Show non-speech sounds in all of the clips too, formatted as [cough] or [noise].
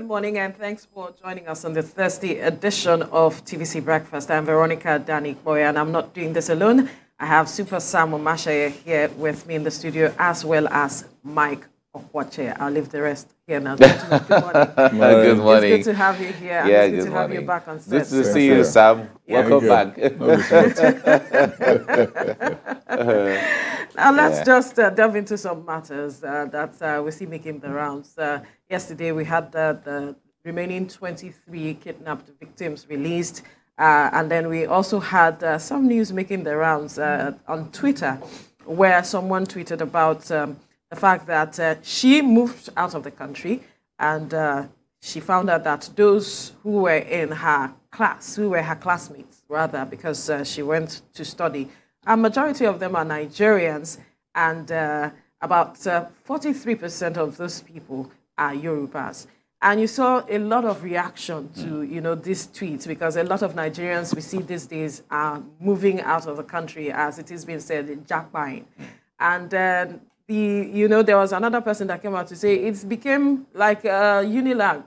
Good morning and thanks for joining us on the Thursday edition of TVC Breakfast. I'm Veronica Dan-Ikpoyi and I'm not doing this alone. I have Super Sam Omatseye here with me in the studio as well as Mike Okwoche. I'll leave the rest here now. Good morning. good [laughs] morning. It's good to have you here. Yeah, and it's good, good to have you back on set. Good to see you, Sam. Sam. Welcome back. [laughs] Now let's Yeah. just uh, delve into some matters uh, that uh, we see making the rounds. Yesterday we had uh, the remaining 23 kidnapped victims released, uh, and then we also had uh, some news making the rounds uh, on Twitter, where someone tweeted about um, the fact that uh, she moved out of the country and uh, she found out that those who were in her class, who were her classmates rather, because uh, she went to study, a majority of them are Nigerians, and about uh, 43% of those people are Yorubas. And you saw a lot of reaction to mm. you know these tweets because a lot of Nigerians we see these days are moving out of the country, as it is being said, in japa. Mm. And then the you know there was another person that came out to say it became like a Unilag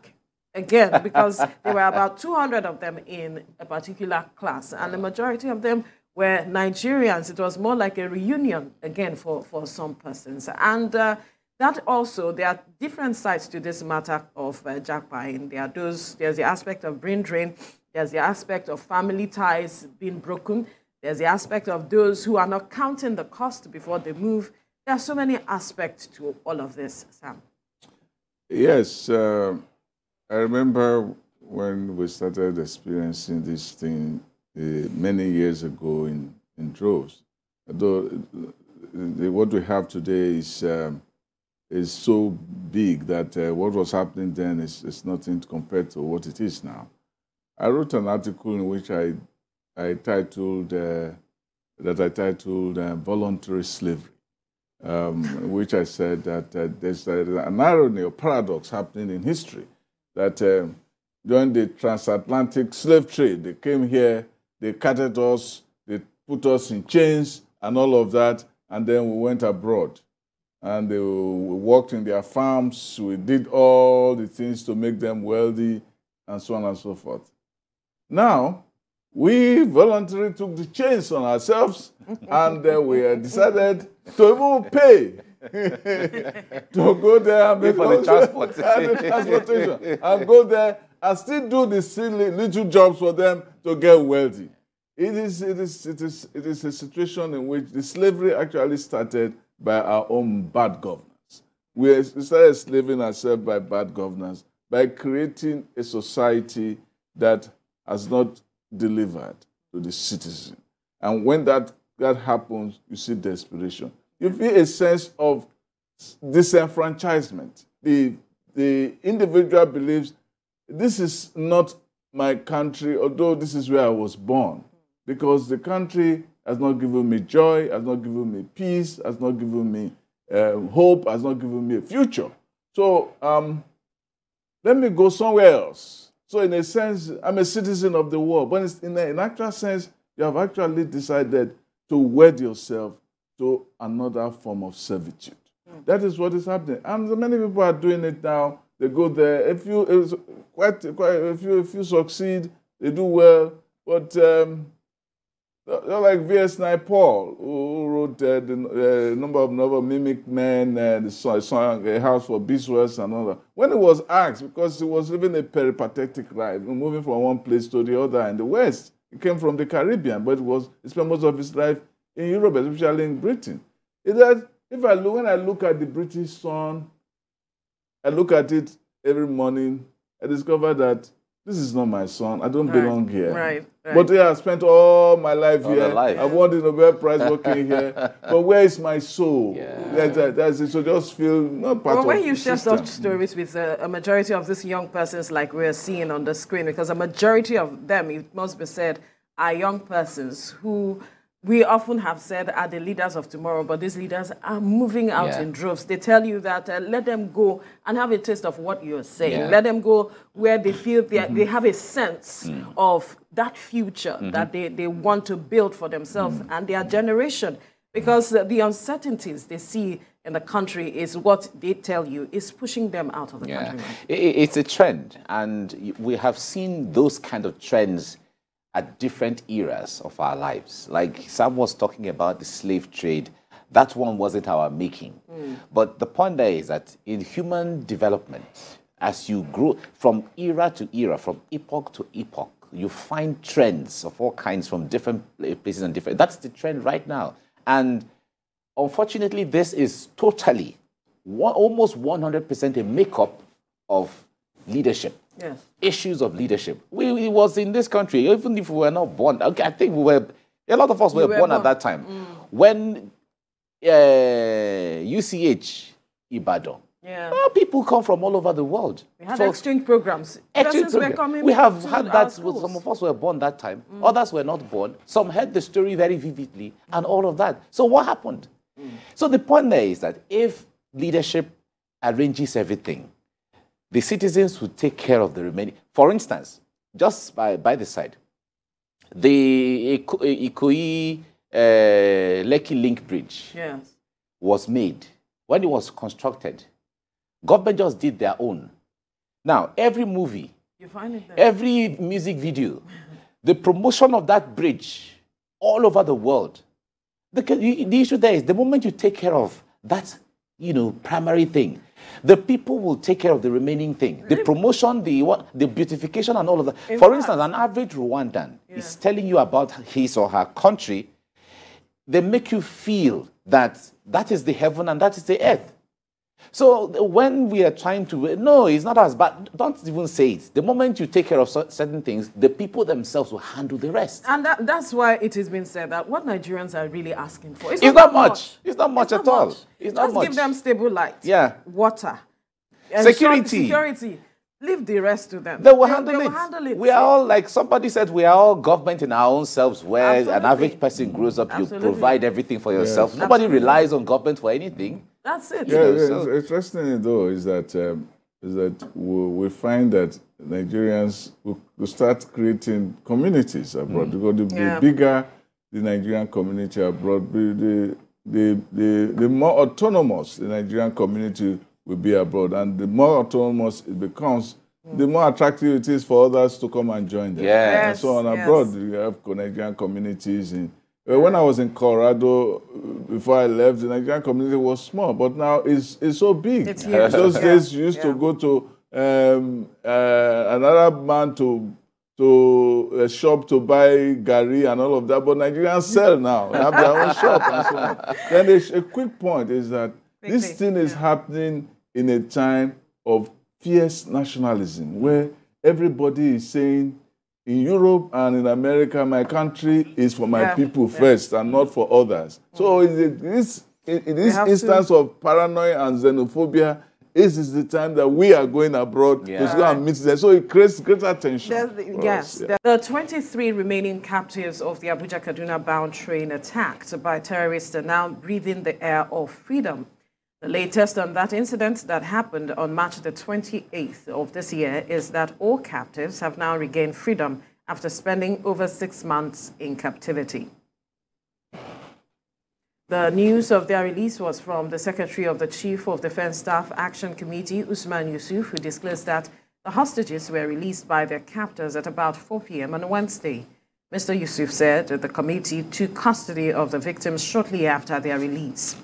again [laughs] because there were about 200 of them in a particular class, and the majority of them were Nigerians. It was more like a reunion again for, for some persons. And uh, that also, there are different sides to this matter of uh, japa. There are those, there's the aspect of brain drain, there's the aspect of family ties being broken, there's the aspect of those who are not counting the cost before they move. There are so many aspects to all of this, Sam. Yes, uh, I remember when we started experiencing this thing uh, many years ago in, in droves. Though uh, what we have today is, um, is so big that uh, what was happening then is, is nothing compared to what it is now. I wrote an article in which I, I titled, uh, that I titled uh, Voluntary Slavery um, in which I said that uh, there's uh, an irony or paradox happening in history. That um, during the transatlantic slave trade, they came here, they carted us, they put us in chains and all of that, and then we went abroad. And they, worked in their farms, we did all the things to make them wealthy, and so on and so forth. Now, we voluntarily took the chains on ourselves [laughs] and uh, we uh, decided to even pay [laughs] to go there and Pay for the transport. [laughs] and the transportation and go there and still do the silly little jobs for them to get wealthy. It is, it is, it is, it is a situation in which the slavery actually started by our own bad governance. We started slaving ourselves by bad governance, by creating a society that has not delivered to the citizen. And when that, that happens, you see desperation. You feel a sense of disenfranchisement. The, the individual believes this is not my country, although this is where I was born, because the country has not given me joy, has not given me peace, has not given me uh, hope, has not given me a future. So um, let me go somewhere else. So, in a sense, I'm a citizen of the world, but in an actual sense, you have actually decided to wed yourself to another form of servitude. That is what is happening, and many people are doing it now. They go there. If you quite, quite if you if you succeed, they do well. But um, they're like V.S. Naipaul, who wrote uh, the uh, number of novel Mimic Men, uh, the song, A House for Beeswax and all that. When he was asked, because he was living a peripatetic life, moving from one place to the other in the West, he came from the Caribbean, but was he spent most of his life in Europe, especially in Britain. He said, if I look, when I look at the British Sun, I look at it every morning, I discover that this is not my son. I don't Right, belong here. right, right. But yeah, I spent all my life All here. your life. I've won the Nobel Prize working here. [laughs] But where is my soul? Yeah. That- that- that's it. So just feel not part Well, of when you share system. such stories with uh, a majority of these young persons, like we're seeing on the screen, because a majority of them, it must be said, are young persons who we often have said are the leaders of tomorrow, but these leaders are moving out Yeah. in droves. They tell you that uh, let them go and have a taste of what you're saying. Yeah. Let them go where they feel they, Mm-hmm. they have a sense of that future Mm-hmm. that they, they want to build for themselves and their generation. Because the uncertainties they see in the country is what they tell you is pushing them out of the Yeah, country. I- i- it's a trend, and we have seen those kind of trends at different eras of our lives. Like Sam was talking about the slave trade, that one wasn't our making. Mm. But the point there is that in human development, as you grow from era to era, from epoch to epoch, you find trends of all kinds from different places and different. That's the trend right now, and unfortunately, this is totally, one, almost 100% a makeup of leadership. Yes. Issues of leadership. We, it was in this country, even if we were not born. Okay, I think we were, a lot of us were, were born, born. at that time. Mm. When uh, UCH, Ibadan, Yeah. well, people come from all over the world. We had So- exchange programs. Exchange program. coming We have had that. Schools. some of us were born that time. Mm. Others were not born. Some heard the story very vividly and all of that. So what happened? Mm. So the point there is that if leadership arranges everything, the citizens will take care of the remaining. For instance, just by, by the side, the Iko- Ikoyi uh, Lekki Link Bridge Yes. was made, when it was constructed, government just did their own. Now, every movie, You find it every music video, [laughs] the promotion of that bridge all over the world. The, the issue there is the moment you take care of that, you know, primary thing, the people will take care of the remaining thing. The promotion, the what, the beautification, and all of that. For instance, an average Rwandan is telling you about his or her country. They make you feel that that is the heaven and that is the earth. So when we are trying to, no, it's not us, but Don't even say it. The moment you take care of certain things, the people themselves will handle the rest. And that, that's why it has been said that what Nigerians are really asking for. It's, It's not, not that much. It's not much at all. It's not much. Just much. give them stable light. Yeah. Water. Security. Security. Leave the rest to them. They will, handle, they it. will handle it. We are all like somebody said. We are all government in our own selves. Where an average person grows up, you provide everything for yourself. Nobody Absolutely. relies on government for anything. That's it. Yeah, know, yeah, so- it's interesting though is that um, is that we, we find that Nigerians will, will start creating communities abroad because the, Yeah. the bigger the Nigerian community abroad, the, the the the the more autonomous the Nigerian community will be abroad, and the more autonomous it becomes, the more attractive it is for others to come and join them. Yeah. And so on Yes, abroad, yes. you have Nigerian communities in. Uh, When I was in Colorado, uh, before I left, the Nigerian community was small, but now it's, it's so big. It's huge. [laughs] Those Yeah, days, you used yeah. to go to um, uh, another man to to a shop to buy gari and all of that, but Nigerians sell now, they have their own [laughs] shop and so on. Then a, a quick point is that Quick this thing, thing is happening in a time of fierce nationalism where everybody is saying in Europe and in America, my country is for my Yeah, people yeah. first and not for others. So mm. in this, in this have to- instance of paranoia and xenophobia, this is the time that we are going abroad to go and meet them. So it creates greater tension. For yes, us, yeah. the, the 23 remaining captives of the Abuja Kaduna bound train attacked by terrorists are now breathing the air of freedom. The latest on that incident that happened on March the 28th of this year is that all captives have now regained freedom after spending over six months in captivity. The news of their release was from the Secretary of the Chief of Defense Staff Action Committee, Usman Yusuf, who disclosed that the hostages were released by their captors at about 4 p.m. on Wednesday. Mr. Yusuf said that the committee took custody of the victims shortly after their release.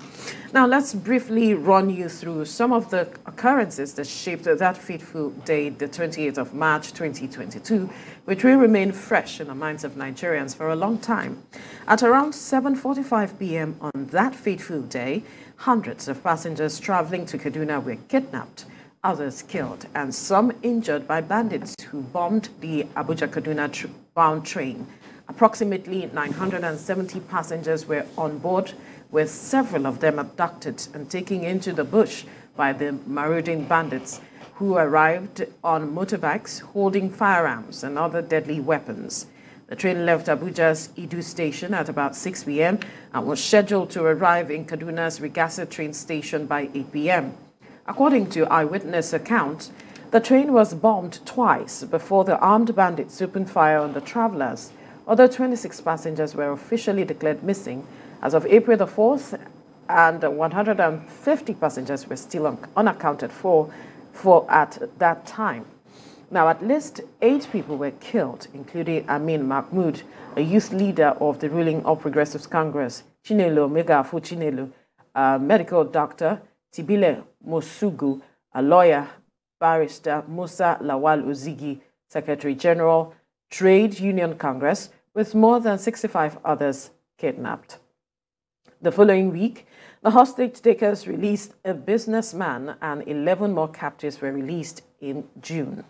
Now, let's briefly run you through some of the occurrences that shaped that fateful day, the 28th of March 2022, which will remain fresh in the minds of Nigerians for a long time. At around 7:45 p.m. on that fateful day, hundreds of passengers traveling to Kaduna were kidnapped, others killed, and some injured by bandits who bombed the Abuja-Kaduna bound train. Approximately 970 passengers were on board, with several of them abducted and taken into the bush by the marauding bandits who arrived on motorbikes holding firearms and other deadly weapons. The train left Abuja's Idu station at about 6 p.m. and was scheduled to arrive in Kaduna's Rigasa train station by 8 p.m. According to eyewitness accounts, the train was bombed twice before the armed bandits opened fire on the travelers. Other 26 passengers were officially declared missing, As of April the 4th, and 150 passengers were still un unaccounted for, for at that time. Now, at least eight people were killed, including Amin Mahmoud, a youth leader of the ruling All Progressives Congress, Chinelo Megafu Chinelo, a medical doctor, Tibile Mosugu, a lawyer, barrister Musa Lawal Uzigi, Secretary General, Trade Union Congress, with more than 65 others kidnapped. The following week, the hostage takers released a businessman and 11 more captives were released in June.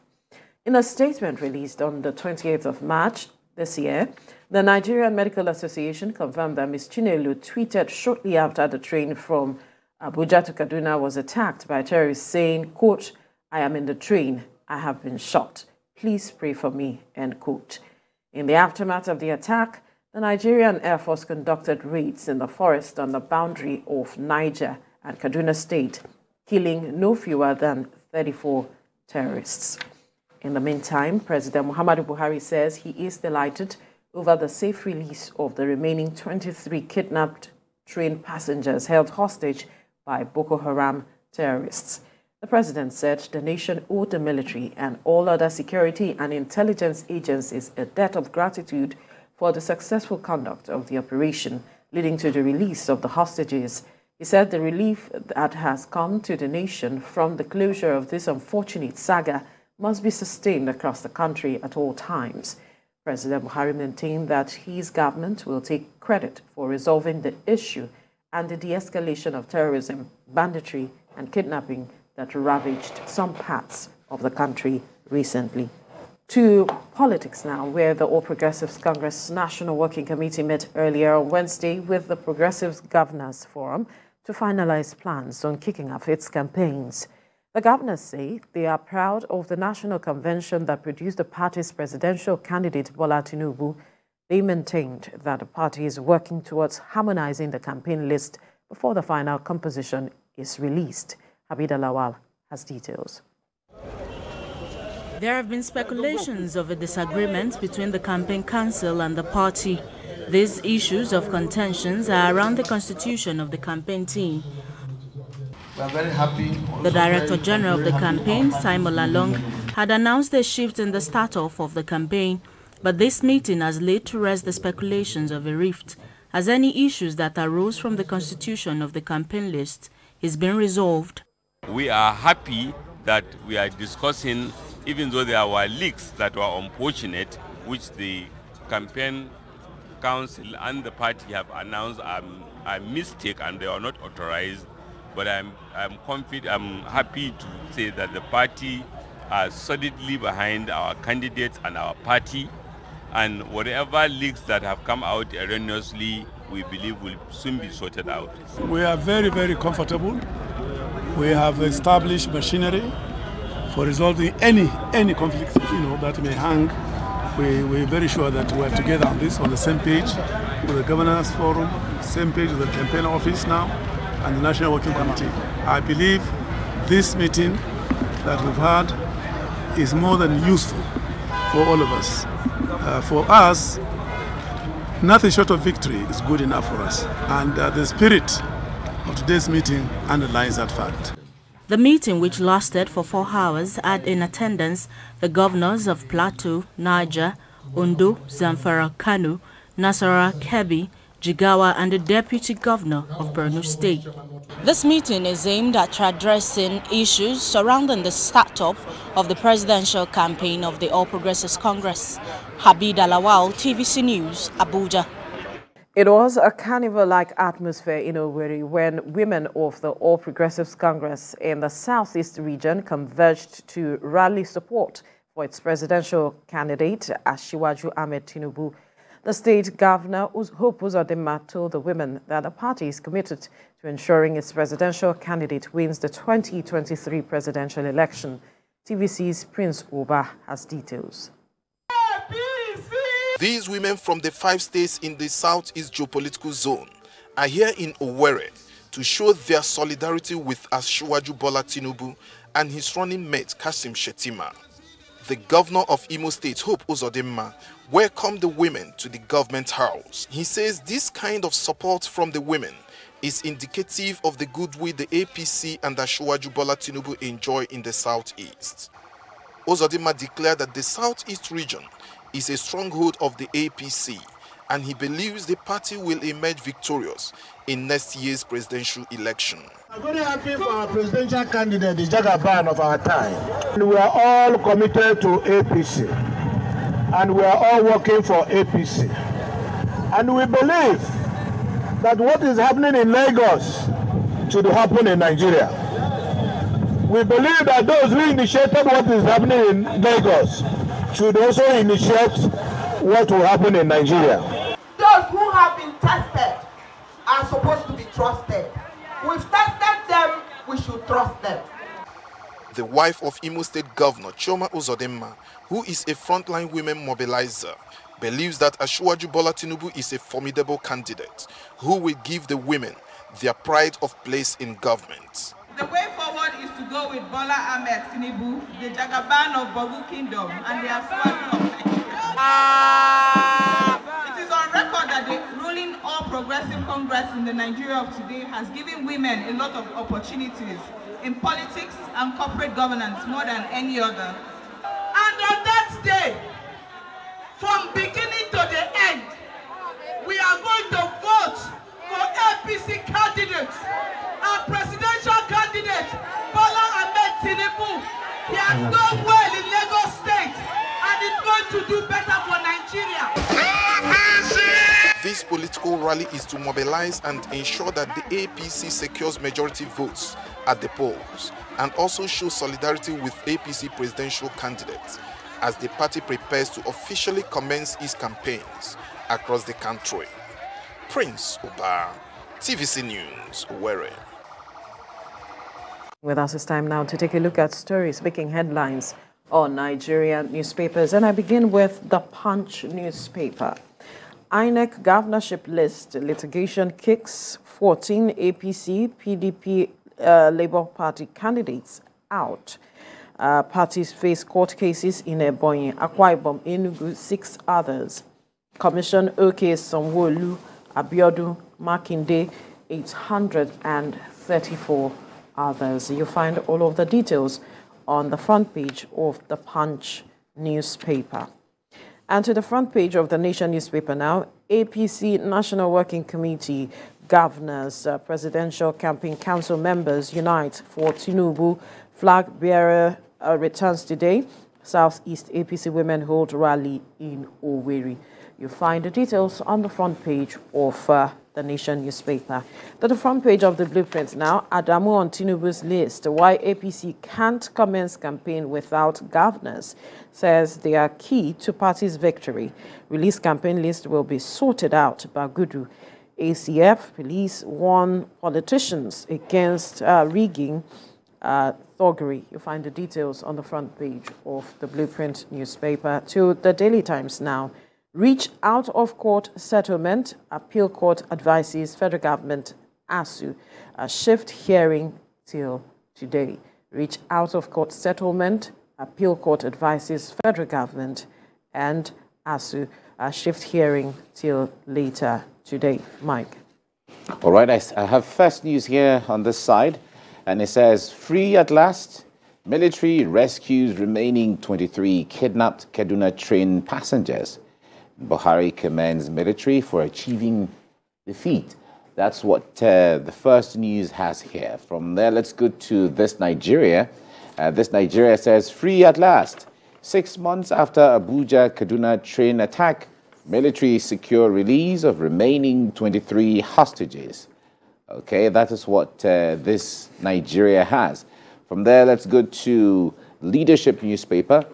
In a statement released on the 28th of March this year, the Nigerian Medical Association confirmed that Ms. Chinelo tweeted shortly after the train from Abuja to Kaduna was attacked by terrorists saying, quote, I am in the train. I have been shot. Please pray for me, end quote. In the aftermath of the attack, the Nigerian Air Force conducted raids in the forest on the boundary of Niger and Kaduna State, killing no fewer than 34 terrorists. In the meantime, President Muhammadu Buhari says he is delighted over the safe release of the remaining 23 kidnapped train passengers held hostage by Boko Haram terrorists. The president said the nation owed the military and all other security and intelligence agencies a debt of gratitude for the successful conduct of the operation, leading to the release of the hostages. He said the relief that has come to the nation from the closure of this unfortunate saga must be sustained across the country at all times. President Buhari maintained that his government will take credit for resolving the issue and the de-escalation of terrorism, banditry, and kidnapping that ravaged some parts of the country recently. To politics now, where the All Progressives Congress National Working Committee met earlier on Wednesday with the Progressives Governors Forum to finalize plans on kicking off its campaigns. The governors say they are proud of the national convention that produced the party's presidential candidate Bola Tinubu. They maintained that the party is working towards harmonizing the campaign list before the final composition is released. Habida Lawal has details. There have been speculations of a disagreement between the campaign council and the party. These issues of contentions are around the constitution of the campaign team. We are very happy. The Director General of the campaign, Simon Lalong, had announced a shift in the start-off of the campaign, but this meeting has laid to rest the speculations of a rift, as any issues that arose from the constitution of the campaign list is being resolved. We are happy that we are discussing, even though there were leaks that were unfortunate, which the campaign council and the party have announced are a mistake and they are not authorized but I'm, I'm confident, I'm happy to say that the party are solidly behind our candidates and our party. And whatever leaks that have come out erroneously, we believe will soon be sorted out. We are very, very comfortable. We have established machinery for resolving any any conflict you know that may hang. We, we're very sure that we're together on this, on the same page with the governance forum, same page with the campaign office now and the National Working Committee. I believe this meeting that we've had is more than useful for all of us. Uh, for us, nothing short of victory is good enough for us. And uh, the spirit of today's meeting underlines that fact. The meeting, which lasted for four hours, had in attendance the governors of Plateau, Niger, Ondo, Zamfara, Kano, Nasarawa, Kebbi, Jigawa and the Deputy Governor of Borno State. This meeting is aimed at addressing issues surrounding the startup of the presidential campaign of the All Progressives Congress. Habib Alawal, TVC News, Abuja. It was a carnival-like atmosphere in Owerri when women of the All Progressives Congress in the Southeast region converged to rally support for its presidential candidate, Asiwaju Ahmed Tinubu. The state governor, Hope Uzodimma, told the women that the party is committed to ensuring its presidential candidate wins the 2023 presidential election. TVC's Prince Oba has details. These women from the five states in the Southeast geopolitical zone are here in Owerri to show their solidarity with Asiwaju Bola Tinubu and his running mate Kashim Shettima. the governor of Imo State, Hope Uzodimma, welcomed the women to the government house. He says this kind of support from the women is indicative of the goodwill the APC and Asiwaju Bola Tinubu enjoy in the southeast. Uzodimma declared that the southeast region is a stronghold of the APC and he believes the party will emerge victorious in next year's presidential election. I'm very happy for our presidential candidate, the Jagaban of our time. And we are all committed to APC. And we are all working for APC. And we believe that what is happening in Lagos should happen in Nigeria. We believe that those who initiated what is happening in Lagos should also initiate what will happen in Nigeria. Those who have been tested are supposed to be trusted. We've tested them, we should trust them. The wife of Imo State Governor Chioma Uzodimma, who is a frontline women mobilizer, believes that Asiwaju Bola Tinubu is a formidable candidate who will give the women their pride of place in government. The way forward is to go with Bola Ahmed Tinubu, the Jagaban of Bogu Kingdom, and the Asiwaju of Nigeria. It is on record that the ruling All Progressive Congress in the Nigeria of today has given women a lot of opportunities in politics and corporate governance more than any other. And on that day, from beginning to the end, we are going to vote for APC candidates. Our presidential candidate, Bola Ahmed Tinubu, he has done well in Lagos State and is going to do better for Nigeria. This political rally is to mobilize and ensure that the APC secures majority votes at the polls and also show solidarity with APC presidential candidates as the party prepares to officially commence its campaigns across the country. Prince Oba, TVC News, Owerri. With us, it's time now to take a look at stories making headlines on Nigerian newspapers. And I begin with the Punch newspaper. INEC governorship list litigation kicks 14 APC, PDP, uh, Labour Party candidates out. Uh, parties face court cases in Ebonyi, Akwa Ibom, Enugu, six others. Commission OK Sanwo-Olu, Abiodun, Makinde, 834 others. You find all of the details on the front page of the Punch newspaper. And to the front page of the Nation newspaper now, APC National Working Committee governors, uh, Presidential Campaign Council members unite for Tinubu. Flag bearer uh, returns today. Southeast APC women hold rally in Owerri. You find the details on the front page of uh, the Nation newspaper. To the front page of the blueprint now, Adamu on Tinubu's list, why APC can't commence campaign without governors, says they are key to party's victory. Release campaign list will be sorted out by Gudu. ACF police warn politicians against uh, rigging uh, thuggery. You'll find the details on the front page of the Blueprint newspaper. To the Daily Times now. Reach out of court settlement. Appeal court advises federal government ASUU, uh, a shift hearing till today. Reach out of court settlement. Appeal court advises federal government and ASUU, uh, a shift hearing till later today. Mike. All right, I, I have first news here on this side, and it says free at last. Military rescues remaining 23 kidnapped Kaduna train passengers. Buhari commends military for achieving defeat. That's what uh, the first news has here. From there, let's go to this Nigeria. Uh, this Nigeria says, free at last. Six months after Abuja Kaduna train attack, military secure release of remaining 23 hostages. Okay, that is what uh, this Nigeria has. From there, let's go to leadership newspaper.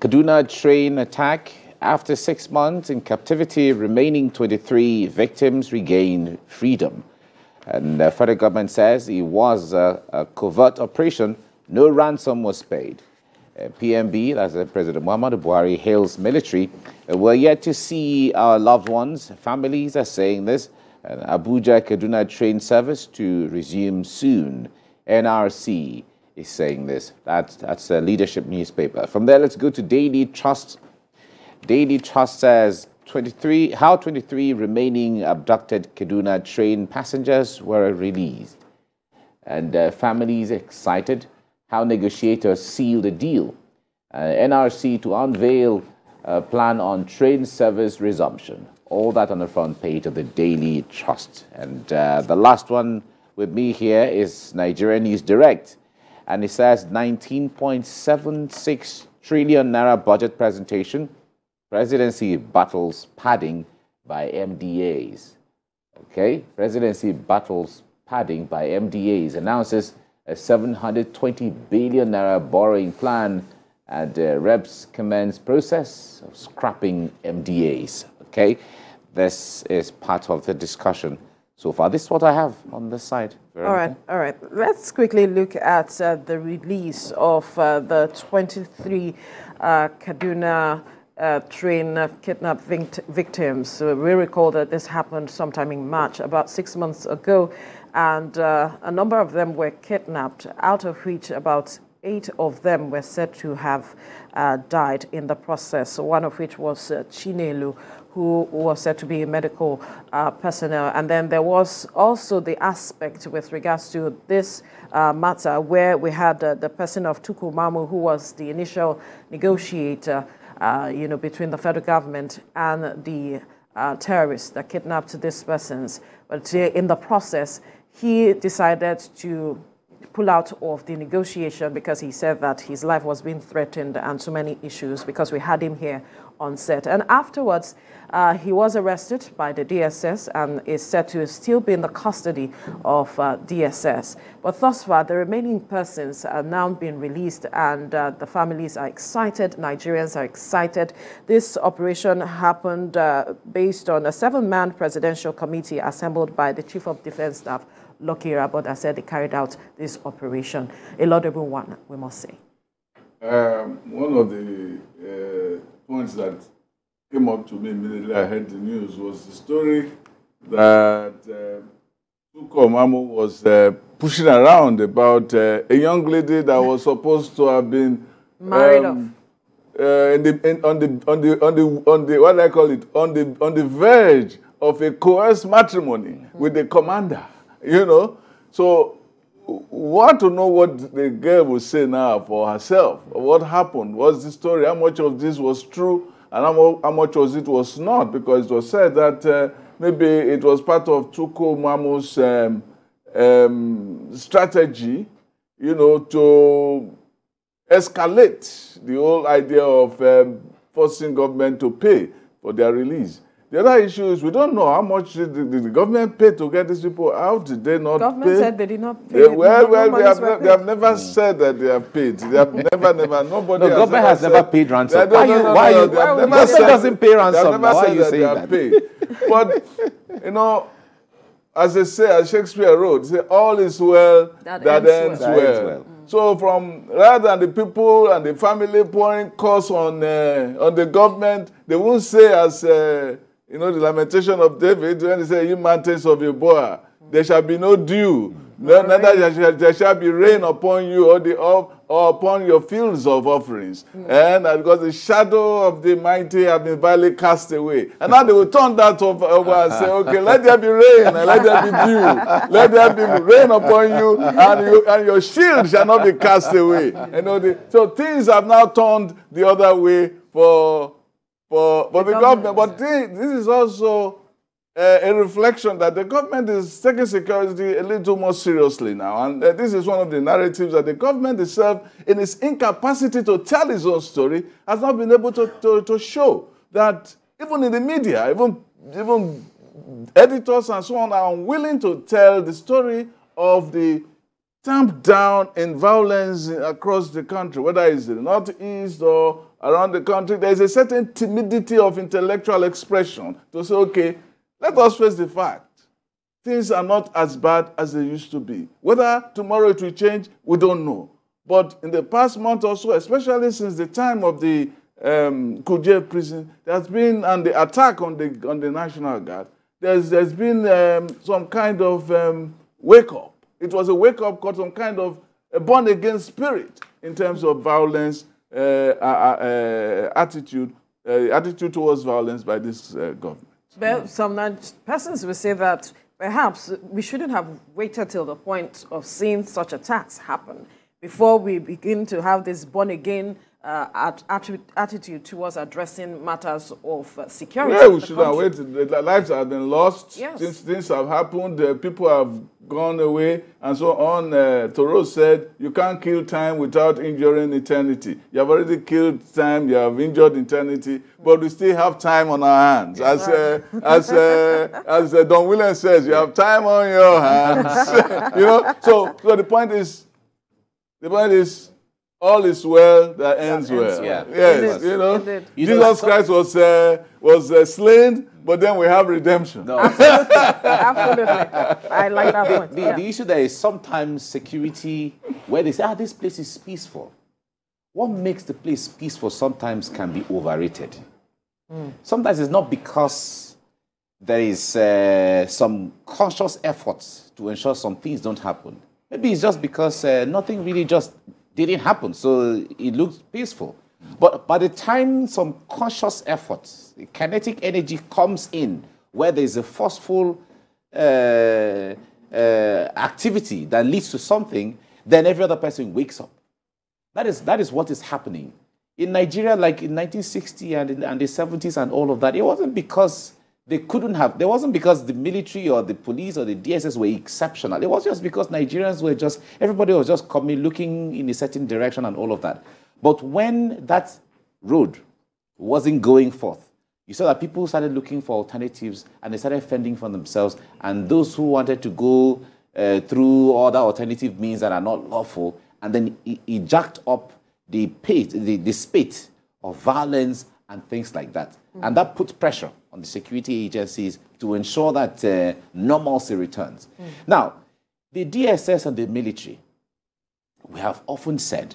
Kaduna train attack after six months in captivity, remaining 23 victims regained freedom. And the federal government says it was a, a covert operation. No ransom was paid. Uh, PMB, that's President Muhammadu Buhari, hails military. Uh, we're yet to see our loved ones. Families are saying this. Abuja Kaduna train service to resume soon. NRC is saying this. That's, that's a leadership newspaper. From there, let's go to Daily Trust. Daily Trust says 23, how 23 remaining abducted Kaduna train passengers were released. And uh, families excited how negotiators sealed a deal. Uh, NRC to unveil a plan on train service resumption. All that on the front page of the Daily Trust. And uh, the last one with me here is Nigeria News Direct. And it says 19.76 trillion naira budget presentation. Presidency battles padding by MDAs. Okay, presidency battles padding by MDAs announces a 720 billion naira borrowing plan and uh, reps commence process of scrapping MDAs. Okay, this is part of the discussion so far. This is what I have on this side. All right, all right. Let's quickly look at uh, the release of uh, the 23 uh, Kaduna uh, train uh, kidnap victims. We recall that this happened sometime in March, about six months ago, and uh, a number of them were kidnapped, out of which about eight of them were said to have died in the process, one of which was Chinelo, who was said to be a medical uh, personnel. And then there was also the aspect with regards to this uh, matter where we had uh, the person of Tukur Mamu, who was the initial negotiator, uh, you know, between the federal government and the uh, terrorists that kidnapped these persons. But in the process, he decided to pull out of the negotiation because he said that his life was being threatened and so many issues because we had him here on set. And afterwards, uh, he was arrested by the DSS and is said to still be in the custody of uh, DSS. But thus far, the remaining persons are now being released and uh, the families are excited, Nigerians are excited. This operation happened uh, based on a seven-man presidential committee assembled by the Chief of Defense Staff, Lucky Raboda, said they carried out this operation. A laudable one, we must say. Um, one of the uh, points that came up to me immediately I heard the news was the story that uh, Tukur was uh, pushing around about uh, a young lady that was supposed to have been married um, uh, in the, in, on the on the on the on the what do I call it on the on the verge of a coerced matrimony mm -hmm. with the commander, you know. So want to know what the girl will say now for herself. What happened? What's the story? How much of this was true and how, much of it was not? Because it was said that uh, maybe it was part of Tuko Mamu's um, um, strategy, you know, to escalate the whole idea of um, forcing government to pay for their release. The other issue is we don't know how much the, the, the government pay to get these people out. Did they not government pay? said they did not pay. They, well, well, they have, ne they have never mm. said that they have paid. They have [laughs] never, never, nobody no, has government has said, never paid ransom. Why, no, you, no, why, no, you, why why government doesn't pay ransom. They have never why said you that saying they have that? paid. but, you know, as they say, as Shakespeare wrote, say, all is well that, that ends, ends, well. well. well. Mm. So from rather than the people and the family pouring costs on uh, on the government, they won't say as uh, you know, the lamentation of David when he said, You mountains of Gilboa, there shall be no dew, no, neither there shall, there shall be rain upon you or, the, or, or upon your fields of offerings. Mm. And because the shadow of the mighty have been vilely cast away. And now they will turn that over, over and say, Okay, let there be rain and let there be dew. Let there be rain upon you and, you, and your shield shall not be cast away. You know, the, so things have now turned the other way for for, for the, the government. government. But this, this is also uh, a reflection that the government is taking security a little more seriously now. And uh, this is one of the narratives that the government itself, in its incapacity to tell its own story, has not been able to, to, to show that even in the media, even, even editors and so on are unwilling to tell the story of the tamp down in violence across the country, whether it's the northeast or around the country, there is a certain timidity of intellectual expression to say, okay, let us face the fact. Things are not as bad as they used to be. Whether tomorrow it will change, we don't know. But in the past month or so, especially since the time of the um, Kuje prison, there's been, and the attack on the, on the National Guard, there's, there's been um, some kind of um, wake up. It was a wake up call, some kind of a born again spirit in terms of violence attitude, uh, attitude towards violence by this uh, government. Well, some persons will say that perhaps we shouldn't have waited till the point of seeing such attacks happen before we begin to have this born again uh, attitude towards addressing matters of uh, security. Yeah, we should have waited. The lives have been lost. Yes. Since things have happened, uh, people have gone away, and so on. Uh, Thoreau said, You can't kill time without injuring eternity. You have already killed time, you have injured eternity, but we still have time on our hands. As, uh, as, uh, as uh, Don Williams says, you have time on your hands. [laughs] you know? So, so the point is, the point is, all is well that ends, that ends well. Yeah. Yes, Indeed. you know, Indeed. Jesus Christ was uh, was uh, slain, but then we have redemption. No. Absolutely, absolutely. I like that the, point. The, yeah. the issue there is sometimes security, where they say, ah, this place is peaceful. What makes the place peaceful sometimes can be overrated. Mm. Sometimes it's not because there is uh, some conscious efforts to ensure some things don't happen. Maybe it's just because uh, nothing really just didn't happen. So it looks peaceful. But by the time some conscious effort, kinetic energy comes in, where there's a forceful uh, uh, activity that leads to something, then every other person wakes up. That is, that is what is happening. In Nigeria, like in 1960 and, in, and the 70s and all of that, it wasn't because they couldn't have, there wasn't because the military or the police or the DSS were exceptional. It was just because Nigerians were just, everybody was just coming, looking in a certain direction and all of that. But when that road wasn't going forth, you saw that people started looking for alternatives and they started fending for themselves. And those who wanted to go uh, through other alternative means that are not lawful, and then it, jacked up the, pate, the, the spate of violence and things like that. Mm. And that put pressure on the security agencies to ensure that uh, normalcy returns. Mm. Now, the DSS and the military, we have often said,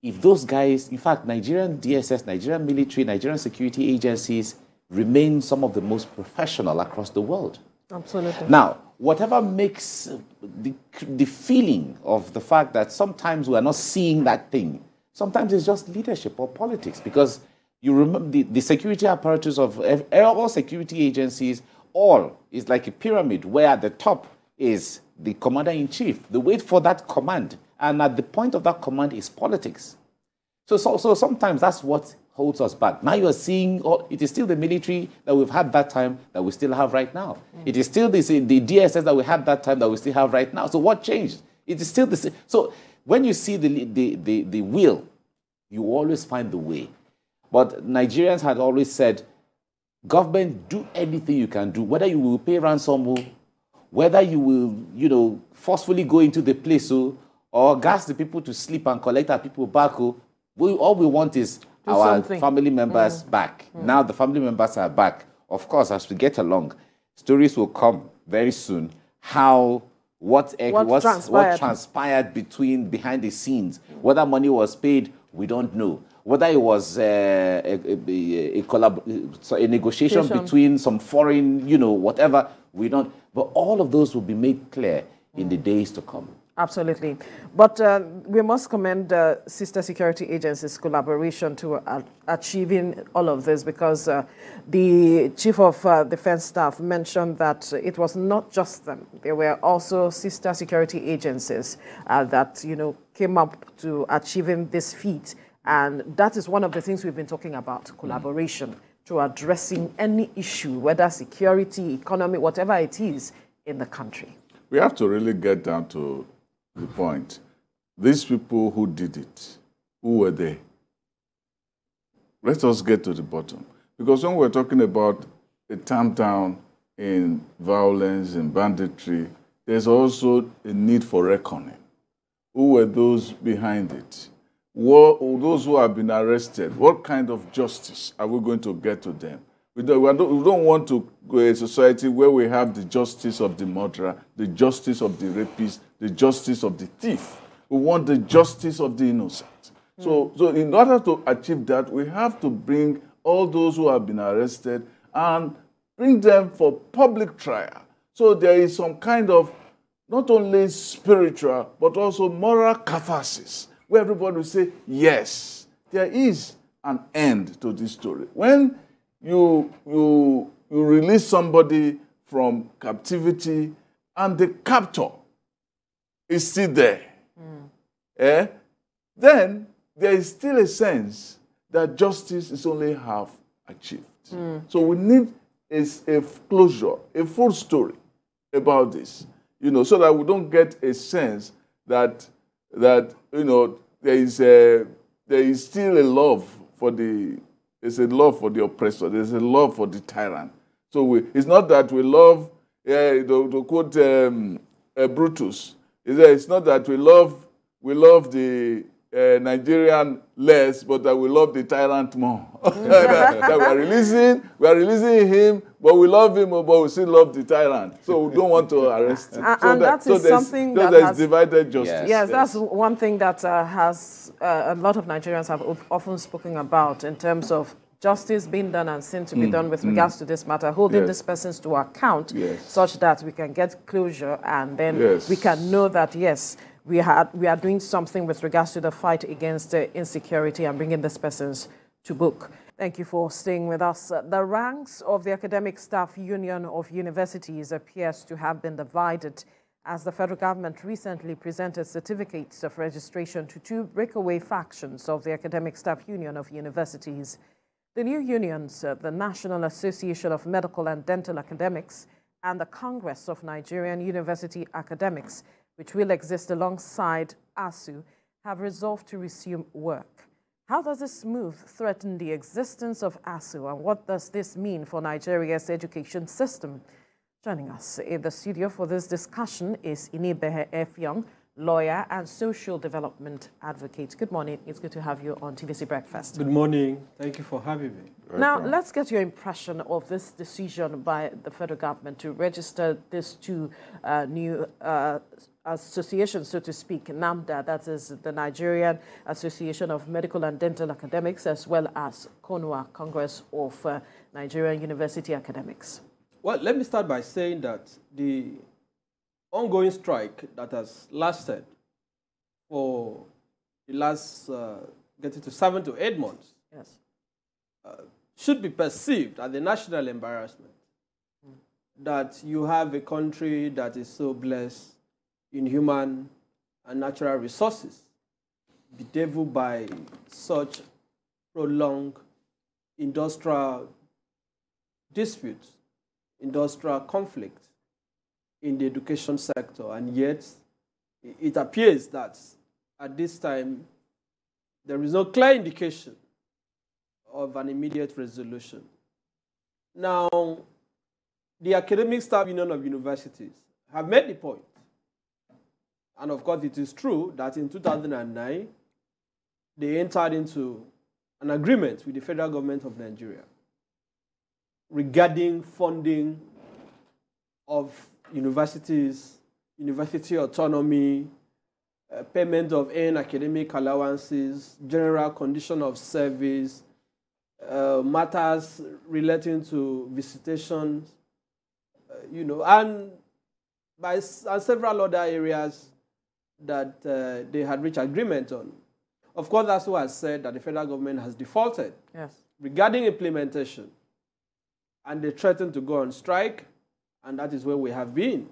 if those guys, in fact, Nigerian DSS, Nigerian military, Nigerian security agencies remain some of the most professional across the world. Absolutely. Now, whatever makes the, the feeling of the fact that sometimes we are not seeing that thing, sometimes it's just leadership or politics because you remember the, the security apparatus of all security agencies, all is like a pyramid where at the top is the commander in chief. The wait for that command. And at the point of that command is politics. So, so, so sometimes that's what holds us back. Now you are seeing, oh, it is still the military that we've had that time that we still have right now. Mm. It is still this, the DSS that we had that time that we still have right now. So what changed? It is still the same. So when you see the, the, the, the will, you always find the way. But Nigerians had always said, government, do anything you can do, whether you will pay ransom, whether you will, you know, forcefully go into the place or gas the people to sleep and collect our people back. We, all we want is do our something. family members mm. back. Mm. Now the family members are back. Of course, as we get along, stories will come very soon. How what what, what, transpired. what transpired between behind the scenes, whether money was paid, we don't know whether it was uh, a, a, a, collab- a negotiation between some foreign, you know, whatever, we don't. But all of those will be made clear in the days to come. Absolutely. But uh, we must commend uh, sister security agencies' collaboration to uh, achieving all of this because uh, the Chief of uh, Defense Staff mentioned that it was not just them. There were also sister security agencies uh, that, you know, came up to achieving this feat and that is one of the things we've been talking about, collaboration to addressing any issue, whether security, economy, whatever it is in the country. We have to really get down to the point. These people who did it, who were they? Let us get to the bottom. Because when we're talking about a tamp down in violence and banditry, there's also a need for reckoning. Who were those behind it? What, those who have been arrested, what kind of justice are we going to get to them? We don't, we don't, we don't want to go a society where we have the justice of the murderer, the justice of the rapist, the justice of the thief. We want the justice of the innocent. Mm. So, so in order to achieve that, we have to bring all those who have been arrested and bring them for public trial. So there is some kind of not only spiritual, but also moral catharsis, where everybody will say, yes, there is an end to this story. When you, you, you release somebody from captivity and the captor is still there, mm. eh? then there is still a sense that justice is only half achieved. Mm. So we need a, a closure, a full story about this, you know, so that we don't get a sense that that you know there is a there is still a love for the there's a love for the oppressor, there's a love for the tyrant. So we, it's not that we love, uh, to, to quote um, uh, Brutus, it's not that we love we love the uh, Nigerian less, but that we love the tyrant more. [laughs] that, that we are releasing, we are releasing him, but we love him, but we still love the tyrant. So we don't want to [laughs] arrest him. And, so and that, that is so something so that has, divided justice. Yes, yes, that's one thing that uh, has uh, a lot of Nigerians have often spoken about in terms of justice being done and sin to be mm, done with mm, regards to this matter, holding yes. these persons to account yes. such that we can get closure and then yes. we can know that, yes, we, had, we are doing something with regards to the fight against uh, insecurity and bringing these persons to book. Thank you for staying with us. The ranks of the Academic Staff Union of Universities appears to have been divided as the federal government recently presented certificates of registration to two breakaway factions of the Academic Staff Union of Universities. The new unions, uh, the National Association of Medical and Dental Academics and the Congress of Nigerian University Academics, which will exist alongside ASUU, have resolved to resume work. How does this move threaten the existence of ASUU, and what does this mean for Nigeria's education system? Joining us in the studio for this discussion is Inibehe Effiong, lawyer and social development advocate. Good morning. It's good to have you on TVC Breakfast. Good morning. Thank you for having me. Now, let's get your impression of this decision by the federal government to register these two uh, new uh, associations, so to speak, NAMDA, that is the Nigerian Association of Medical and Dental Academics, as well as CONUA, Congress of uh, Nigerian University Academics. Well, let me start by saying that the ongoing strike that has lasted for the last, uh, getting to seven to eight months, yes. Uh, should be perceived as a national embarrassment. Mm. That you have a country that is so blessed in human and natural resources, bedeviled by such prolonged industrial disputes, industrial conflict in the education sector. And yet, it appears that at this time, there is no clear indication of an immediate resolution. Now, the Academic Staff Union of Universities have made the point and of course, it is true that in 2009, they entered into an agreement with the federal government of Nigeria regarding funding of universities, university autonomy, uh, payment of earned academic allowances, general condition of service, uh, matters relating to visitations, uh, you know, and by and several other areas that uh, they had reached agreement on. Of course, that's who has said that the federal government has defaulted yes. regarding implementation. And they threatened to go on strike, and that is where we have been.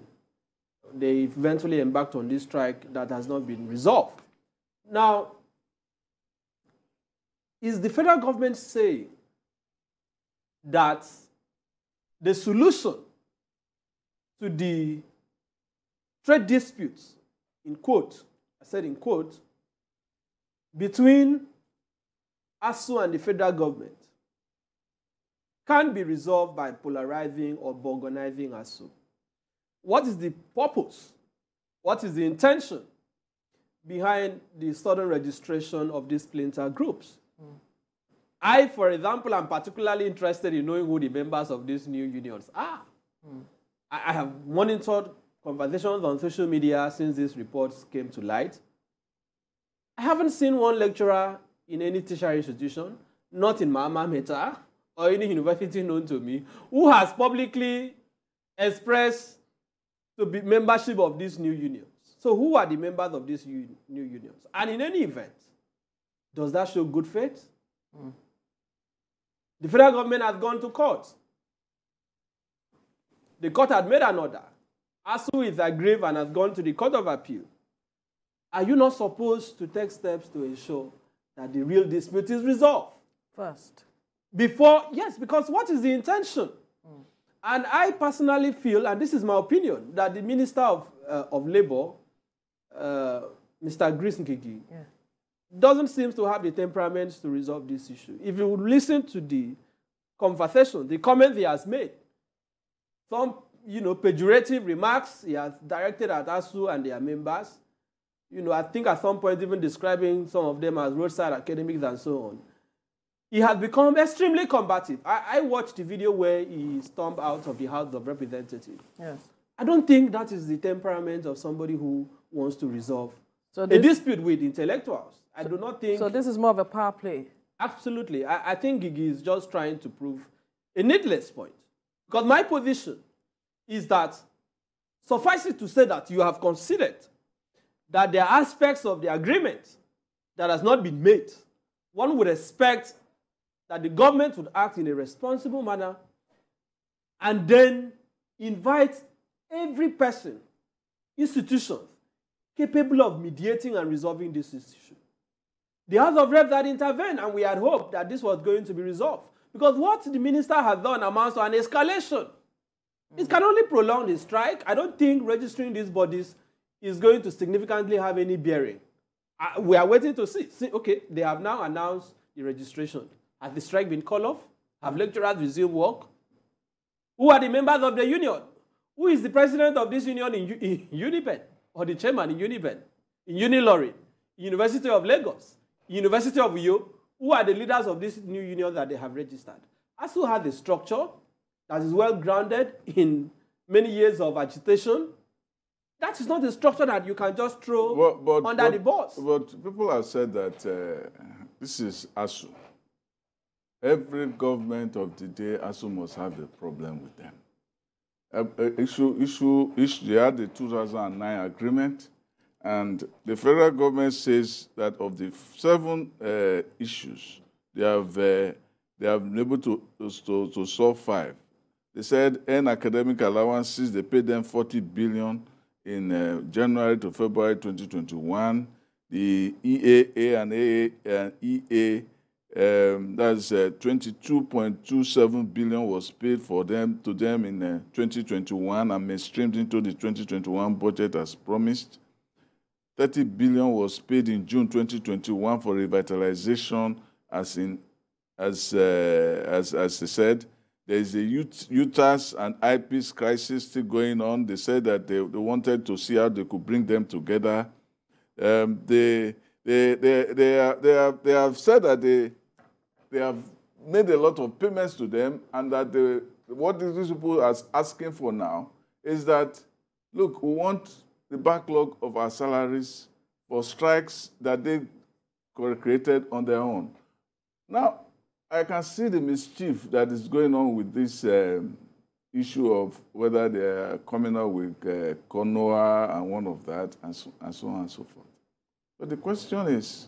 They eventually embarked on this strike that has not been resolved. Now, is the federal government saying that the solution to the trade disputes in quote, I said in quote, between ASUU and the federal government can be resolved by polarizing or burgonizing ASUU. What is the purpose? What is the intention behind the sudden registration of these splinter groups? Mm. I, for example, am particularly interested in knowing who the members of these new unions are. Mm. I, I have monitored conversations on social media since these reports came to light. I haven't seen one lecturer in any tertiary institution, not in Mama Meta or any university known to me, who has publicly expressed to be membership of these new unions. So who are the members of these new unions? And in any event, does that show good faith? Mm. The federal government has gone to court. The court had made an order. ASUU is aggrieved and has gone to the Court of Appeal. Are you not supposed to take steps to ensure that the real dispute is resolved? First. Before, yes, because what is the intention? Mm. And I personally feel, and this is my opinion, that the Minister of, uh, of Labor, uh, Mr. Grace Ngige, yeah. doesn't seem to have the temperament to resolve this issue. If you listen to the conversation, the comment he has made, some you know, pejorative remarks he has directed at ASUU and their members, you know, I think at some point even describing some of them as roadside academics and so on. He has become extremely combative. I, I watched the video where he stormed out of the House of Representatives. Yes. I don't think that is the temperament of somebody who wants to resolve so this, a dispute with intellectuals. I do not think. So this is more of a power play. Absolutely. I, I think Ngige is just trying to prove a needless point. Because my position is that suffice it to say that you have considered that there are aspects of the agreement that has not been made. One would expect that the government would act in a responsible manner and then invite every person, institutions capable of mediating and resolving this issue. The House of Reps had intervened and we had hoped that this was going to be resolved. Because what the minister has done amounts to an escalation. It can only prolong the strike. I don't think registering these bodies is going to significantly have any bearing. Uh, we are waiting to see. see. Okay, they have now announced the registration. Has the strike been called off? Have lecturers resumed work? Who are the members of the union? Who is the president of this union in, in [laughs] Unipen? Or the chairman in Unipen? In Unilorin? University of Lagos? University of Uyo? Who are the leaders of this new union that they have registered? ASUU has a structure that is well grounded in many years of agitation that is not a structure that you can just throw but, but, under but, the bus. But people have said that uh, this is ASUU. Every government of the day, ASUU must have a problem with them. Uh, uh, issue, issue, issue, they had the 2009 agreement, and the federal government says that of the seven uh, issues, they have, uh, they have been able to, to, to solve five. They said, earn academic allowances, they paid them 40 billion in uh, January to February 2021. The EAA and AA and EA, um, that's uh, 22.27 billion was paid for them to them in uh, 2021 and mainstreamed into the 2021 budget as promised. 30 billion was paid in June 2021 for revitalization, as in as uh, as as I said. There's a UTAS and IPs crisis still going on. They said that they, they wanted to see how they could bring them together. Um, they, they, they, they, are, they, are, they have said that they, they have made a lot of payments to them and that they, what these people are asking for now is that, look, we want the backlog of our salaries for strikes that they created on their own. Now, I can see the mischief that is going on with this um, issue of whether they are coming up with uh, CONOA and one of that, and so, and so on and so forth. But the question is,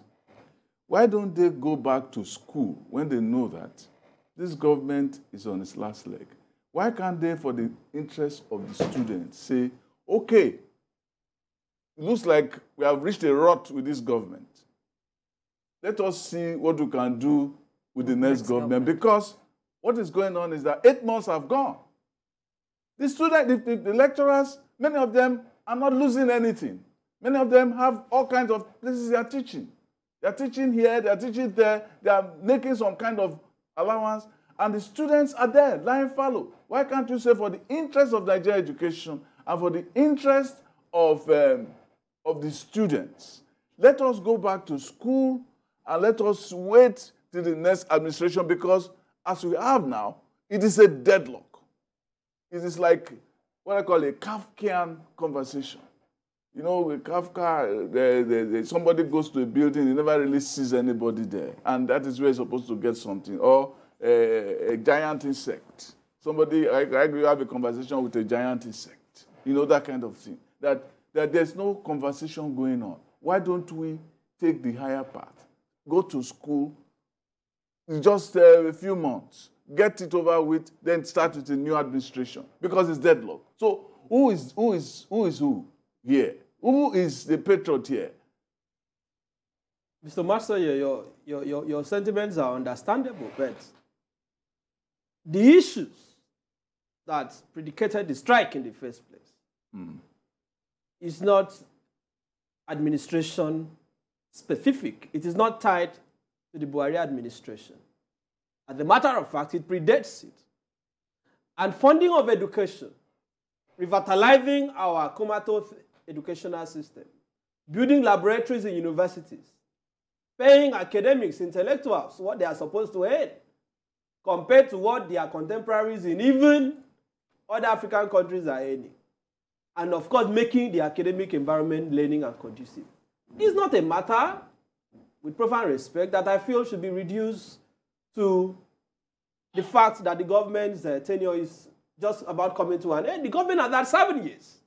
why don't they go back to school when they know that this government is on its last leg? Why can't they, for the interest of the students, say, okay, it looks like we have reached a rot with this government. Let us see what we can do with the next, government, government because what is going on is that eight months have gone. The students, the, the, the, lecturers, many of them are not losing anything. Many of them have all kinds of places they are teaching. They are teaching here, they are teaching there, they are making some kind of allowance, and the students are there, lying fallow. Why can't you say for the interest of Nigerian education and for the interest of, um, of the students, let us go back to school and let us wait to the next administration because as we have now, it is a deadlock. It is like what I call a Kafkian conversation. You know, with Kafka, the, the, the, somebody goes to a building, he never really sees anybody there. And that is where he's supposed to get something. Or a, a giant insect. Somebody, I, I have a conversation with a giant insect. You know, that kind of thing. That, that there's no conversation going on. Why don't we take the higher path? Go to school, just uh, a few months, get it over with, then start with a new administration because it's deadlock. So who is who is who is who here? Who is the patriot here? Mr. Master, your, your, your, your sentiments are understandable, but the issues that predicated the strike in the first place Mm. is not administration specific. It is not tied to the Buhari administration. As a matter of fact, it predates it. And funding of education, revitalizing our comatose educational system, building laboratories in universities, paying academics, intellectuals what they are supposed to earn, compared to what their contemporaries in even other African countries are earning. And of course, making the academic environment learning and conducive. It's not a matter, with profound respect, that I feel should be reduced to the fact that the government's uh, tenure is just about coming to an end. The government has had seven years.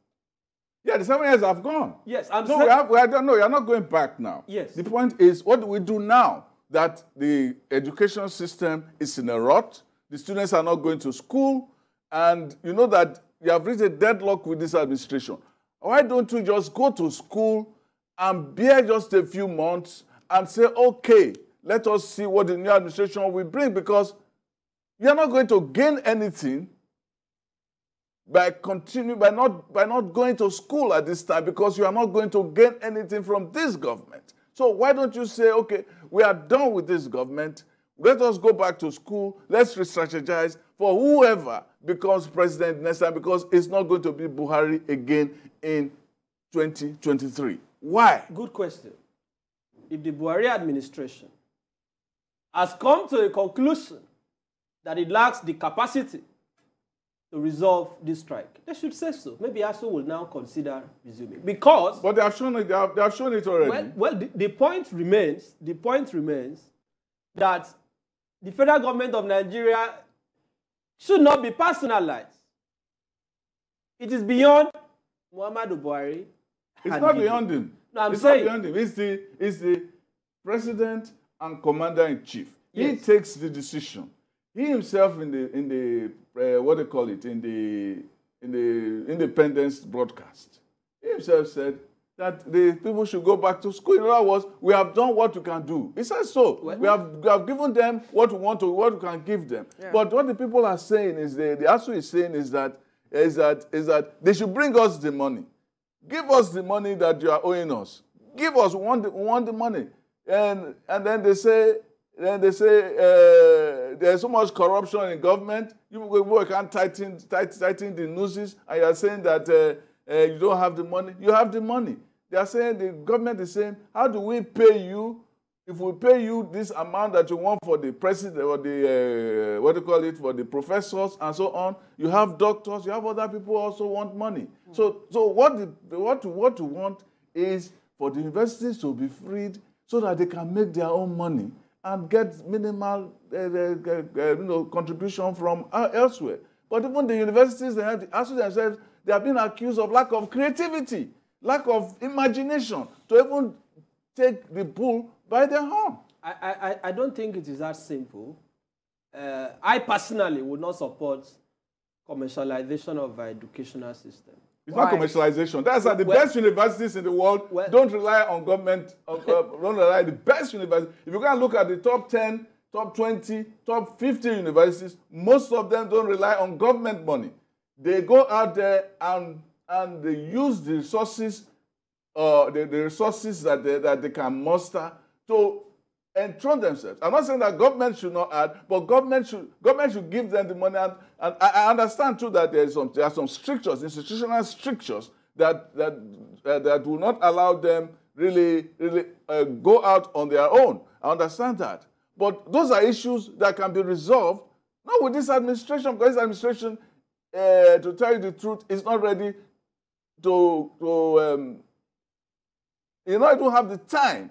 Yeah, the seven years have gone. Yes, I'm no, we have, we are, no, you're not going back now. Yes. The point is, what do we do now that the education system is in a rut? The students are not going to school, and you know that you have reached a deadlock with this administration. Why don't you just go to school and bear just a few months and say, okay, let us see what the new administration will bring? Because you're not going to gain anything by continue by not by not going to school at this time because you are not going to gain anything from this government. So why don't you say, okay, we are done with this government. Let us go back to school. Let's re-strategize for whoever becomes president next time because it's not going to be Buhari again in 2023. Why? Good question. If the Buhari administration has come to a conclusion that it lacks the capacity to resolve this strike, they should say so. Maybe ASU will now consider resuming. Because. But they have shown it, they have, they have shown it already. Well, well the, the point remains, the point remains that the federal government of Nigeria should not be personalized. It is beyond Muhammadu Buhari. It's not beyond him. No, I'm it's saying- not beyond him. It's the, it's the president and commander in chief. He Yes. takes the decision. He himself in the in the uh, what they call it in the in the independence broadcast. He himself said that the people should go back to school. In other words, we have done what we can do. He says so. we have we have given them what we want to what we can give them. Yeah. But what the people are saying is the the ASU is saying is that is that is that they should bring us the money. Give us the money that you are owing us. Give us, we want the, we want the money. And, and then they say, then they say uh, there's so much corruption in government. You people can't tighten, tighten, tighten the nooses, and you are saying that uh, uh, you don't have the money. You have the money. They are saying the government is saying, how do we pay you if we pay you this amount that you want for the president or the uh, what do you call it for the professors and so on, you have doctors, you have other people also want money. So, so what the, what what you want is for the universities to be freed so that they can make their own money and get minimal uh, uh, uh, you know contribution from uh, elsewhere. But even the universities, they have to ask themselves, they have been accused of lack of creativity, lack of imagination to even take the bull by the horn. I, I, I don't think it is that simple. Uh, I personally would not support commercialization of our educational system. It's not commercialization. That's why the Well- best universities in the world don't rely on government. Uh, don't rely the best universities. If you can look at the top ten, top twenty, top fifty universities, most of them don't rely on government money. They go out there and and they use the resources, uh, the, the resources that they, that they can muster to enthrone themselves. I'm not saying that government should not add, but government should government should give them the money. And, and I, I understand too that there is some there are some strictures, institutional strictures that that uh, that will not allow them really really uh, go out on their own. I understand that, but those are issues that can be resolved not with this administration because this administration, uh, to tell you the truth, is not ready to to um, you know, I don't have the time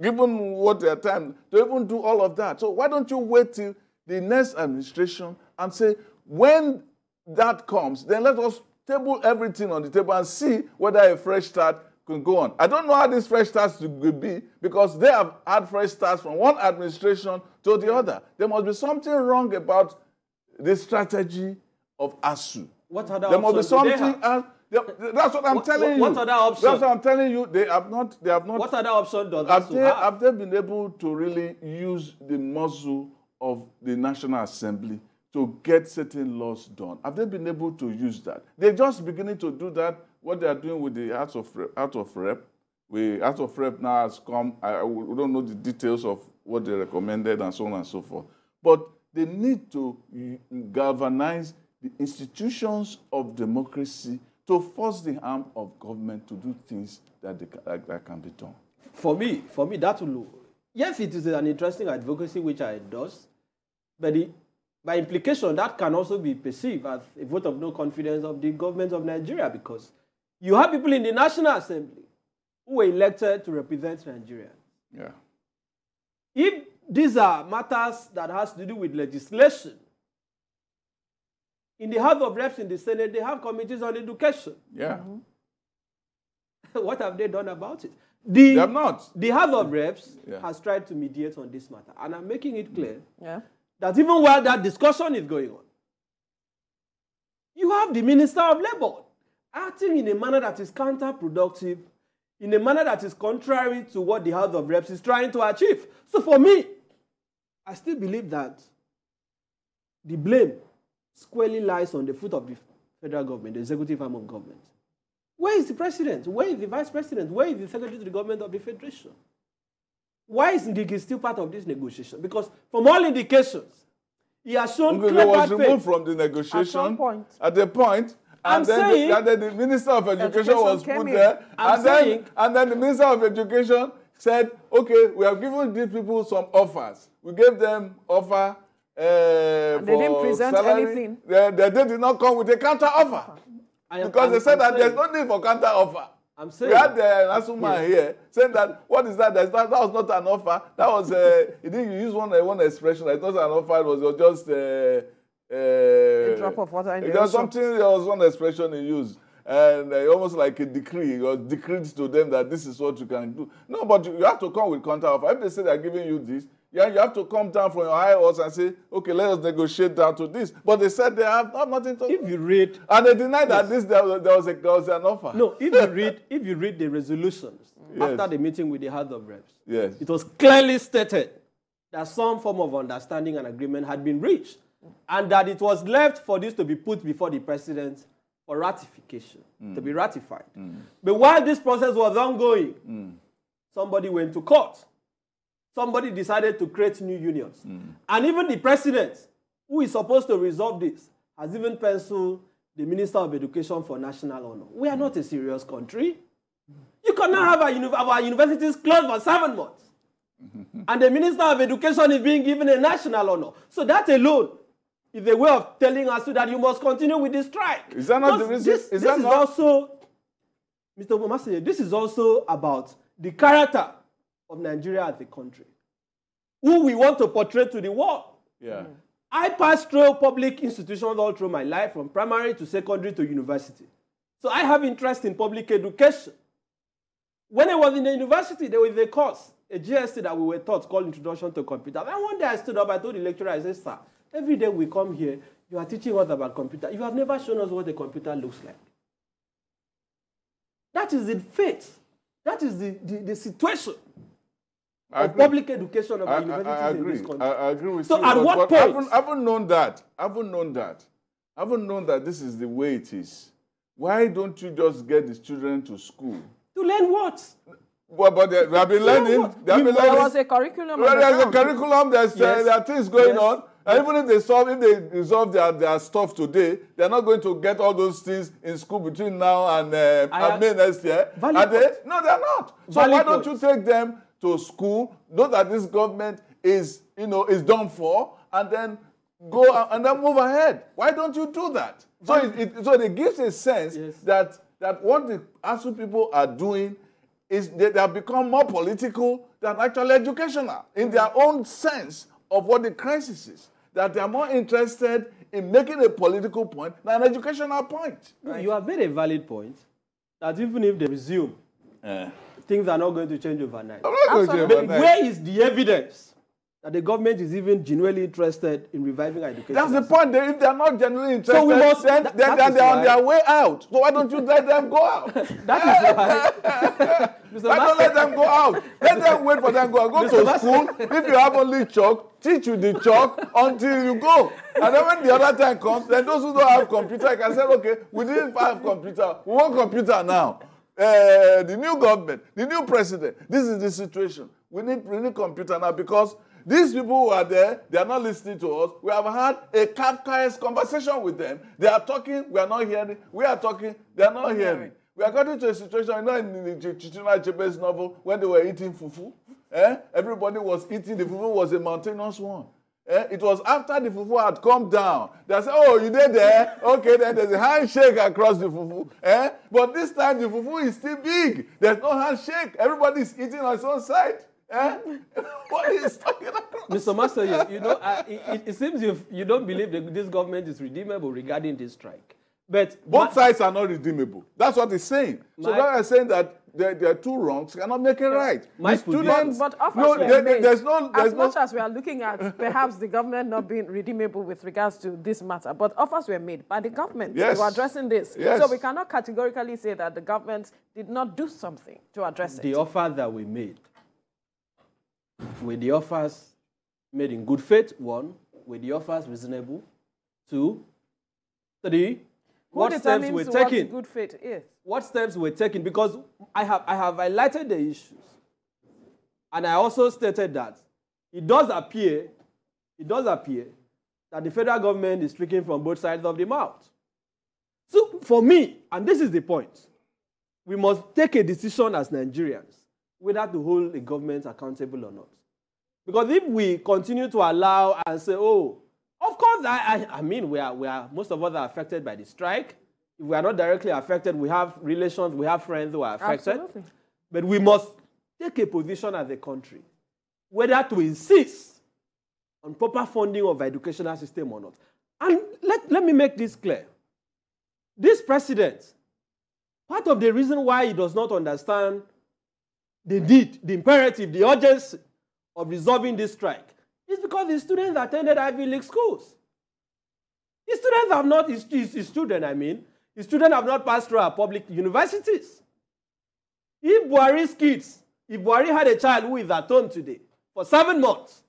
given what their time to even do all of that. So why don't you wait till the next administration and say when that comes, then let us table everything on the table and see whether a fresh start can go on. I don't know how this fresh starts will be because they have had fresh starts from one administration to the other. There must be something wrong about the strategy of ASU. What other There must be something. That's what I'm What- telling what you. other option? That's what I'm telling you. They have not. They have not. What other option does have they, have? have they been able to really use the muscle of the National Assembly to get certain laws done? Have they been able to use that? They're just beginning to do that. What they are doing with the House of Rep, House of Rep, we House of Rep now has come. I, I- we don't know the details of what they recommended and so on and so forth. But they need to galvanize the institutions of democracy to force the arm of government to do things that, they, that, that can be done. for me, for me, that will. Yes, it is an interesting advocacy which I endorse, but the, by implication, that can also be perceived as a vote of no confidence of the government of Nigeria because you have people in the National Assembly who were elected to represent Nigeria. Yeah. If these are matters that has to do with legislation, in the House of Reps in the Senate, they have committees on education. Yeah. [laughs] what have they done about it? The, They have not. The House of Reps Yeah. has tried to mediate on this matter, and I'm making it clear Yeah. that even while that discussion is going on, you have the Minister of Labour acting in a manner that is counterproductive, in a manner that is contrary to what the House of Reps is trying to achieve. So for me, I still believe that the blame squarely lies on the foot of the federal government, the executive arm of government. Where is the president? Where is the vice president? Where is the secretary to the government of the federation? Why is Ngigi still part of this negotiation? Because from all indications, he has shown Ngige clear was removed faith. from the negotiation some point. at the point, I'm and then, saying- the, and then the Minister of Education, Education was put in. there, I'm and then saying- and then the Minister of Education said, "Okay, we have given these people some offers. We gave them offer." Uh, they didn't present salary. anything. They, they, they did not come with a counter offer am- because I'm- they said I'm that there's saying- no need for counter offer. I'm We saying, had the Nasuma here saying that what is that? That's not, that was not an offer. That was uh, [laughs] he didn't use one uh, one expression. It was an offer. It was just uh, uh, A drop of water in the was ocean. something. There was one expression he used. And uh, almost like a decree, it was decreed to them that this is what you can do. No, but you, you have to come with counter offer. If they say they're giving you this, yeah, you have to come down from your high horse and say, okay, let us negotiate down to this. But they said they have, have nothing to. if you read and they denied that this there was, there was a there was an offer. no, if you read [laughs] if you read the resolutions Yes. after the meeting with the House of Reps, Yes. it was clearly stated that some form of understanding and agreement had been reached, and that it was left for this to be put before the president for ratification, to be ratified. But while this process was ongoing, somebody went to court. Somebody decided to create new unions. And even the president, who is supposed to resolve this, has even penciled the Minister of Education for national honor. We are not a serious country. You cannot have our, uni- our universities closed for seven months. [laughs] and the Minister of Education is being given a national honor. So that alone is a way of telling us that you must continue with the strike. Is that not the reason- This, is this that is also, Mr. Obamaseye, this is also about the character of Nigeria as a country. Who we want to portray to the world. Yeah. I passed through public institutions all through my life, from primary to secondary to university. So I have interest in public education. When I was in the university, there was a course, a GST that we were taught called Introduction to Computer. And one day I stood up, I told the lecturer, I said, sir, every day we come here, you are teaching us about computer. You have never shown us what a computer looks like. That is the fate. That is the, the, the situation I of agree. public education of I, our I, universities I in agree. this country. I, I agree with So you. at but, what point- I haven't, I haven't known that. I haven't known that. I haven't known that this is the way it is. Why don't you just get the children to school? to learn what? Well, but they, they have been learning. They have been There learning. was a curriculum. Well, the there's a curriculum. There's uh, Yes. there are things going Yes. on. And even if they solve, if they resolve their, their stuff today, they're not going to get all those things in school between now and, uh, I and May next year. Are they? No, they're not. So Valid why don't you take them to school? Know that this government is, you know, is done for, and then go and then move ahead. Why don't you do that? So it, it, so it gives a sense Yes. that that what the ASU people are doing is they, they have become more political than actually educational in their own sense of what the crisis is. that they are more interested in making a political point than an educational point. Right? You have made a valid point that even if they resume, uh, things are not going to change overnight. I'm not going to change overnight. Where is the evidence that the government is even genuinely interested in reviving education. That's the point. They, if they are not genuinely interested, so we must, then, that, then, then they are on their way out. So why don't you let them go out? [laughs] that is why. [laughs] why don't let them go out? Let them wait for them to go out. Go Mr. to Master. school. If you have only chalk, teach you the chalk until you go. And then when the other time comes, then those who don't have computer can say, okay, we didn't have computer. We want computer now. Uh, the new government, the new president. This is the situation. We need, we need computer now because these people who are there, they are not listening to us. We have had a Kafkaesque conversation with them. They are talking, we are not hearing. We are talking, they are not hearing. We are getting to a situation, you know, in the Chinua Achebe's novel, when they were eating fufu. Eh? Everybody was eating, the fufu was a mountainous one. Eh? It was after the fufu had come down. They said, Oh, you did there? Okay, then there's a handshake across the fufu. Eh? But this time the fufu is still big. There's no handshake. Everybody is eating on his own side. Eh? [laughs] what is talking about? Mr. Master, you, you know, uh, it, it, seems you you don't believe that this government is redeemable regarding this strike. But both sides are not redeemable. That's what he's saying. so that is saying that there, there are two wrongs cannot make it right. My the students, but, but no, there, there's no, there's as no, much as we are looking at perhaps the government not being redeemable with regards to this matter, but offers were made by the government yes. to addressing this. Yes. So we cannot categorically say that the government did not do something to address the it. The offer that we made with the offers made in good faith? One, with the offers reasonable? Two, three, Who what steps were taken? good faith is? What steps were taken? Because I have, I have highlighted the issues. And I also stated that it does appear, it does appear that the federal government is speaking from both sides of the mouth. So for me, and this is the point, we must take a decision as Nigerians whether to hold a government accountable or not. Because if we continue to allow and say, oh, of course, I, I, I mean, we are, we are, most of us are affected by the strike. If we are not directly affected, we have relations, we have friends who are affected. Absolutely. But we must take a position as a country, whether to insist on proper funding of educational system or not. And let, let me make this clear. This president, part of the reason why he does not understand the need, the imperative, the urgency of resolving this strike is because the students attended Ivy League schools. The students have not, his, his, students, I mean, the students have not passed through our public universities. If Buhari's kids, if Buhari had a child who is at home today for seven months,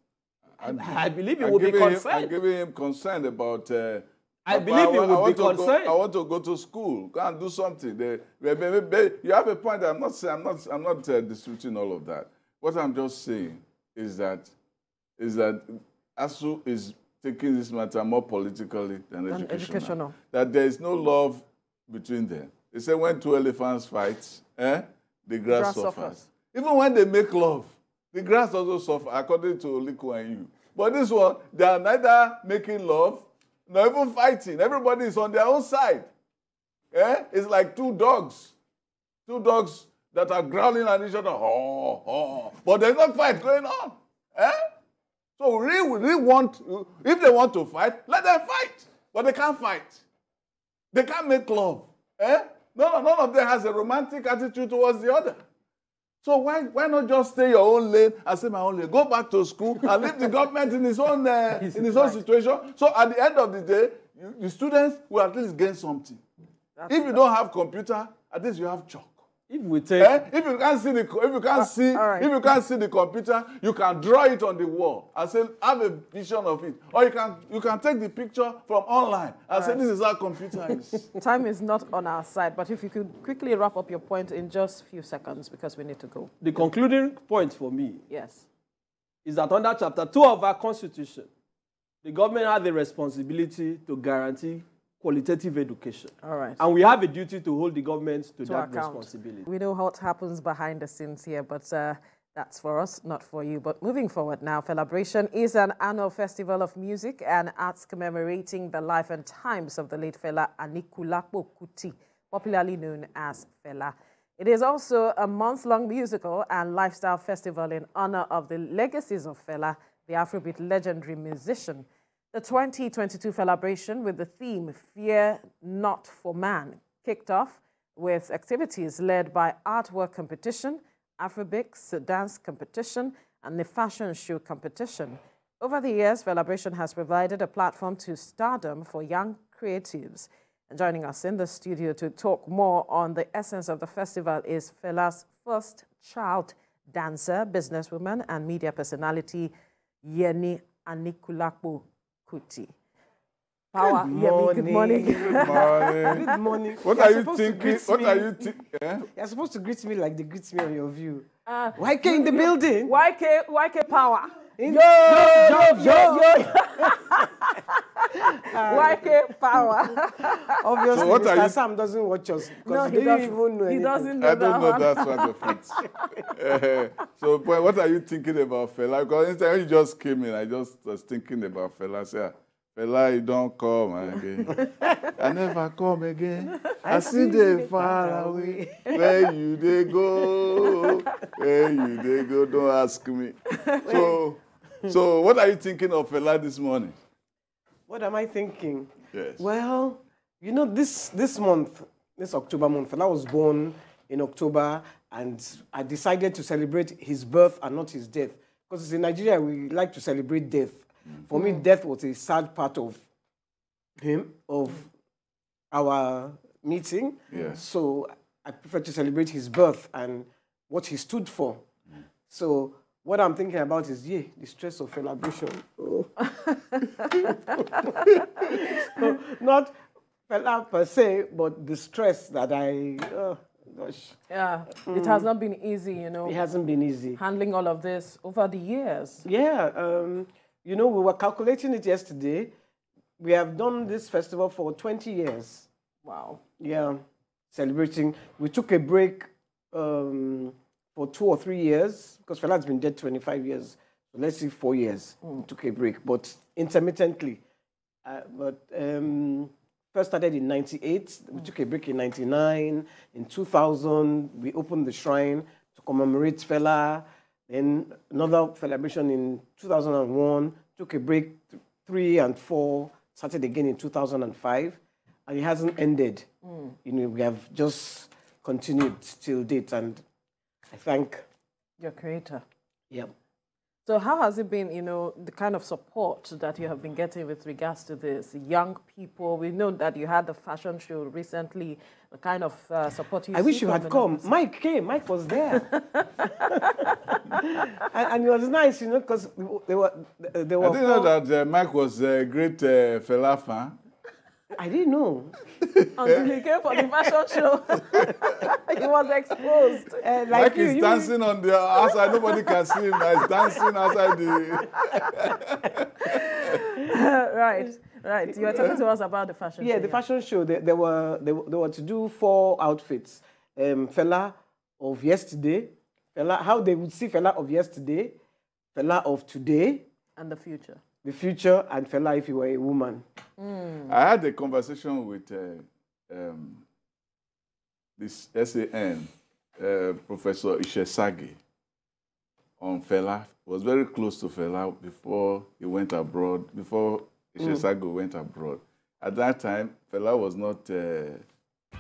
I, I believe he would be concerned. I'm giving him concern about uh, I believe you would be concerned. Go, I want to go to school. Go and do something. They, they, they, you have a point. I'm not I'm not I'm not uh, disputing all of that. What I'm just saying is that is that ASUU is taking this matter more politically than educational. educational. That there is no love between them. They say when two elephants fight, eh, the grass, grass suffers. suffers. Even when they make love, the grass also suffers, according to Liku and you. But this one, they are neither making love not even fighting. Everybody is on their own side. Eh? It's like two dogs. Two dogs that are growling at each other. Oh, oh. But there's no fight going on. Eh? So we really, want, if they want to fight, let them fight. But they can't fight. They can't make love. Eh? None, none of them has a romantic attitude towards the other. So why, why not just stay your own lane and say my own lane? Go back to school and leave the government in his own [laughs] uh, in his own situation. So at the end of the day, you, the students will at least gain something. That's if you don't have computer, at least you have chalk. If we take, eh? if you can't see the, if you can't uh, see, right. if you can't see the computer, you can draw it on the wall and say, have a vision of it, or you can, you can take the picture from online and all say, right. this is how computer is. [laughs] Time is not on our side, but if you could quickly wrap up your point in just a few seconds because we need to go. The concluding point for me, yes, is that under Chapter Two of our Constitution, the government has the responsibility to guarantee qualitative education. All right. And we have a duty to hold the government to, to that account. responsibility. We know what happens behind the scenes here, but uh, that's for us, not for you. But moving forward now, Felabration is an annual festival of music and arts commemorating the life and times of the late Fela Anikulapo Kuti, popularly known as Fela. It is also a month-long musical and lifestyle festival in honor of the legacies of Fela, the Afrobeat legendary musician. The 2022 celebration with the theme Fear Not for Man kicked off with activities led by artwork competition, Afrobeats dance competition, and the fashion show competition. Over the years, Felabration has provided a platform to stardom for young creatives. And joining us in the studio to talk more on the essence of the festival is Fela's first child dancer, businesswoman, and media personality, Yeni Anikulapo Kuti. Power. Good Yemi, good morning. Good [laughs] morning. Good morning. What You're are you thinking? What me- are you thinking? Yeah? You're supposed to greet me like they greet me on your view. Uh, YK in the building. YK, YK Power. In- Yo, yo, yo, yo. [laughs] [laughs] [laughs] YK Power. [laughs] Obviously, So what are Mr. you- Sam doesn't watch us No, because he he doesn't. even know He anything. doesn't know I don't that know that sort of it. Uh, so, boy, what are you thinking about Fela? Because anytime when you just came in, I just was thinking about Fela. Say, "Ah, Fela, you don't come again. [laughs] I never come again. I, see they far away. Where you they go? Where you they go? Don't ask me. So, so what are you thinking of Fela this morning? What am I thinking? Yes. Well, you know, this this month, this October month, Fela was born in October, and I decided to celebrate his birth and not his death. Because in Nigeria, we like to celebrate death. For me, death was a sad part of him, of our meeting. Yes. So I prefer to celebrate his birth and what he stood for. So what I'm thinking about is, yeah, the stress of celebration. Oh. [laughs] So, not Fela per se, but the stress that I, oh gosh, Yeah, it has not been easy, you know, it hasn't been easy. handling all of this over the years. Yeah, um, you know, we were calculating it yesterday. We have done this festival for 20 years. Wow. Yeah, celebrating. We took a break um, for two or three years because Fela has been dead 25 years. So let's see, four years. We took a break, but intermittently. Uh, but um, first started in 98. We took a break in 99. In 2000, we opened the shrine to commemorate Fela. Then another celebration in 2001. Took a break th- three and four. Started again in 2005, and it hasn't ended. You know, we have just continued till date, and I thank. Your creator. Yeah. So how has it been, you know, the kind of support that you have been getting with regards to this? Young people, we know that you had the fashion show recently, the kind of uh, support you I wish you had come. numbers. Mike came. Mike was there, [laughs] and, and it was nice, you know, because they were they were. I didn't know that uh, Mike was a great uh, Fela fan. I didn't know. [laughs] Until he came for the fashion show, [laughs] he was exposed. Uh, like Mike you, is you- dancing on the outside. Nobody can see him. now. He's dancing outside the. [laughs] right, right. You were talking to us about the fashion show. Yeah, show. the fashion show. They, they were they, they were to do four outfits. Um, Fela of yesterday, Fela how they would see Fela of yesterday, Fela of today, And the future. The future, and fella if you were a woman. I had a conversation with uh, um, this SAN, uh, Professor Ishesagi, on Fela. Was very close to Fela before he went abroad, before Ishesagi went abroad. At that time, Fela was not uh,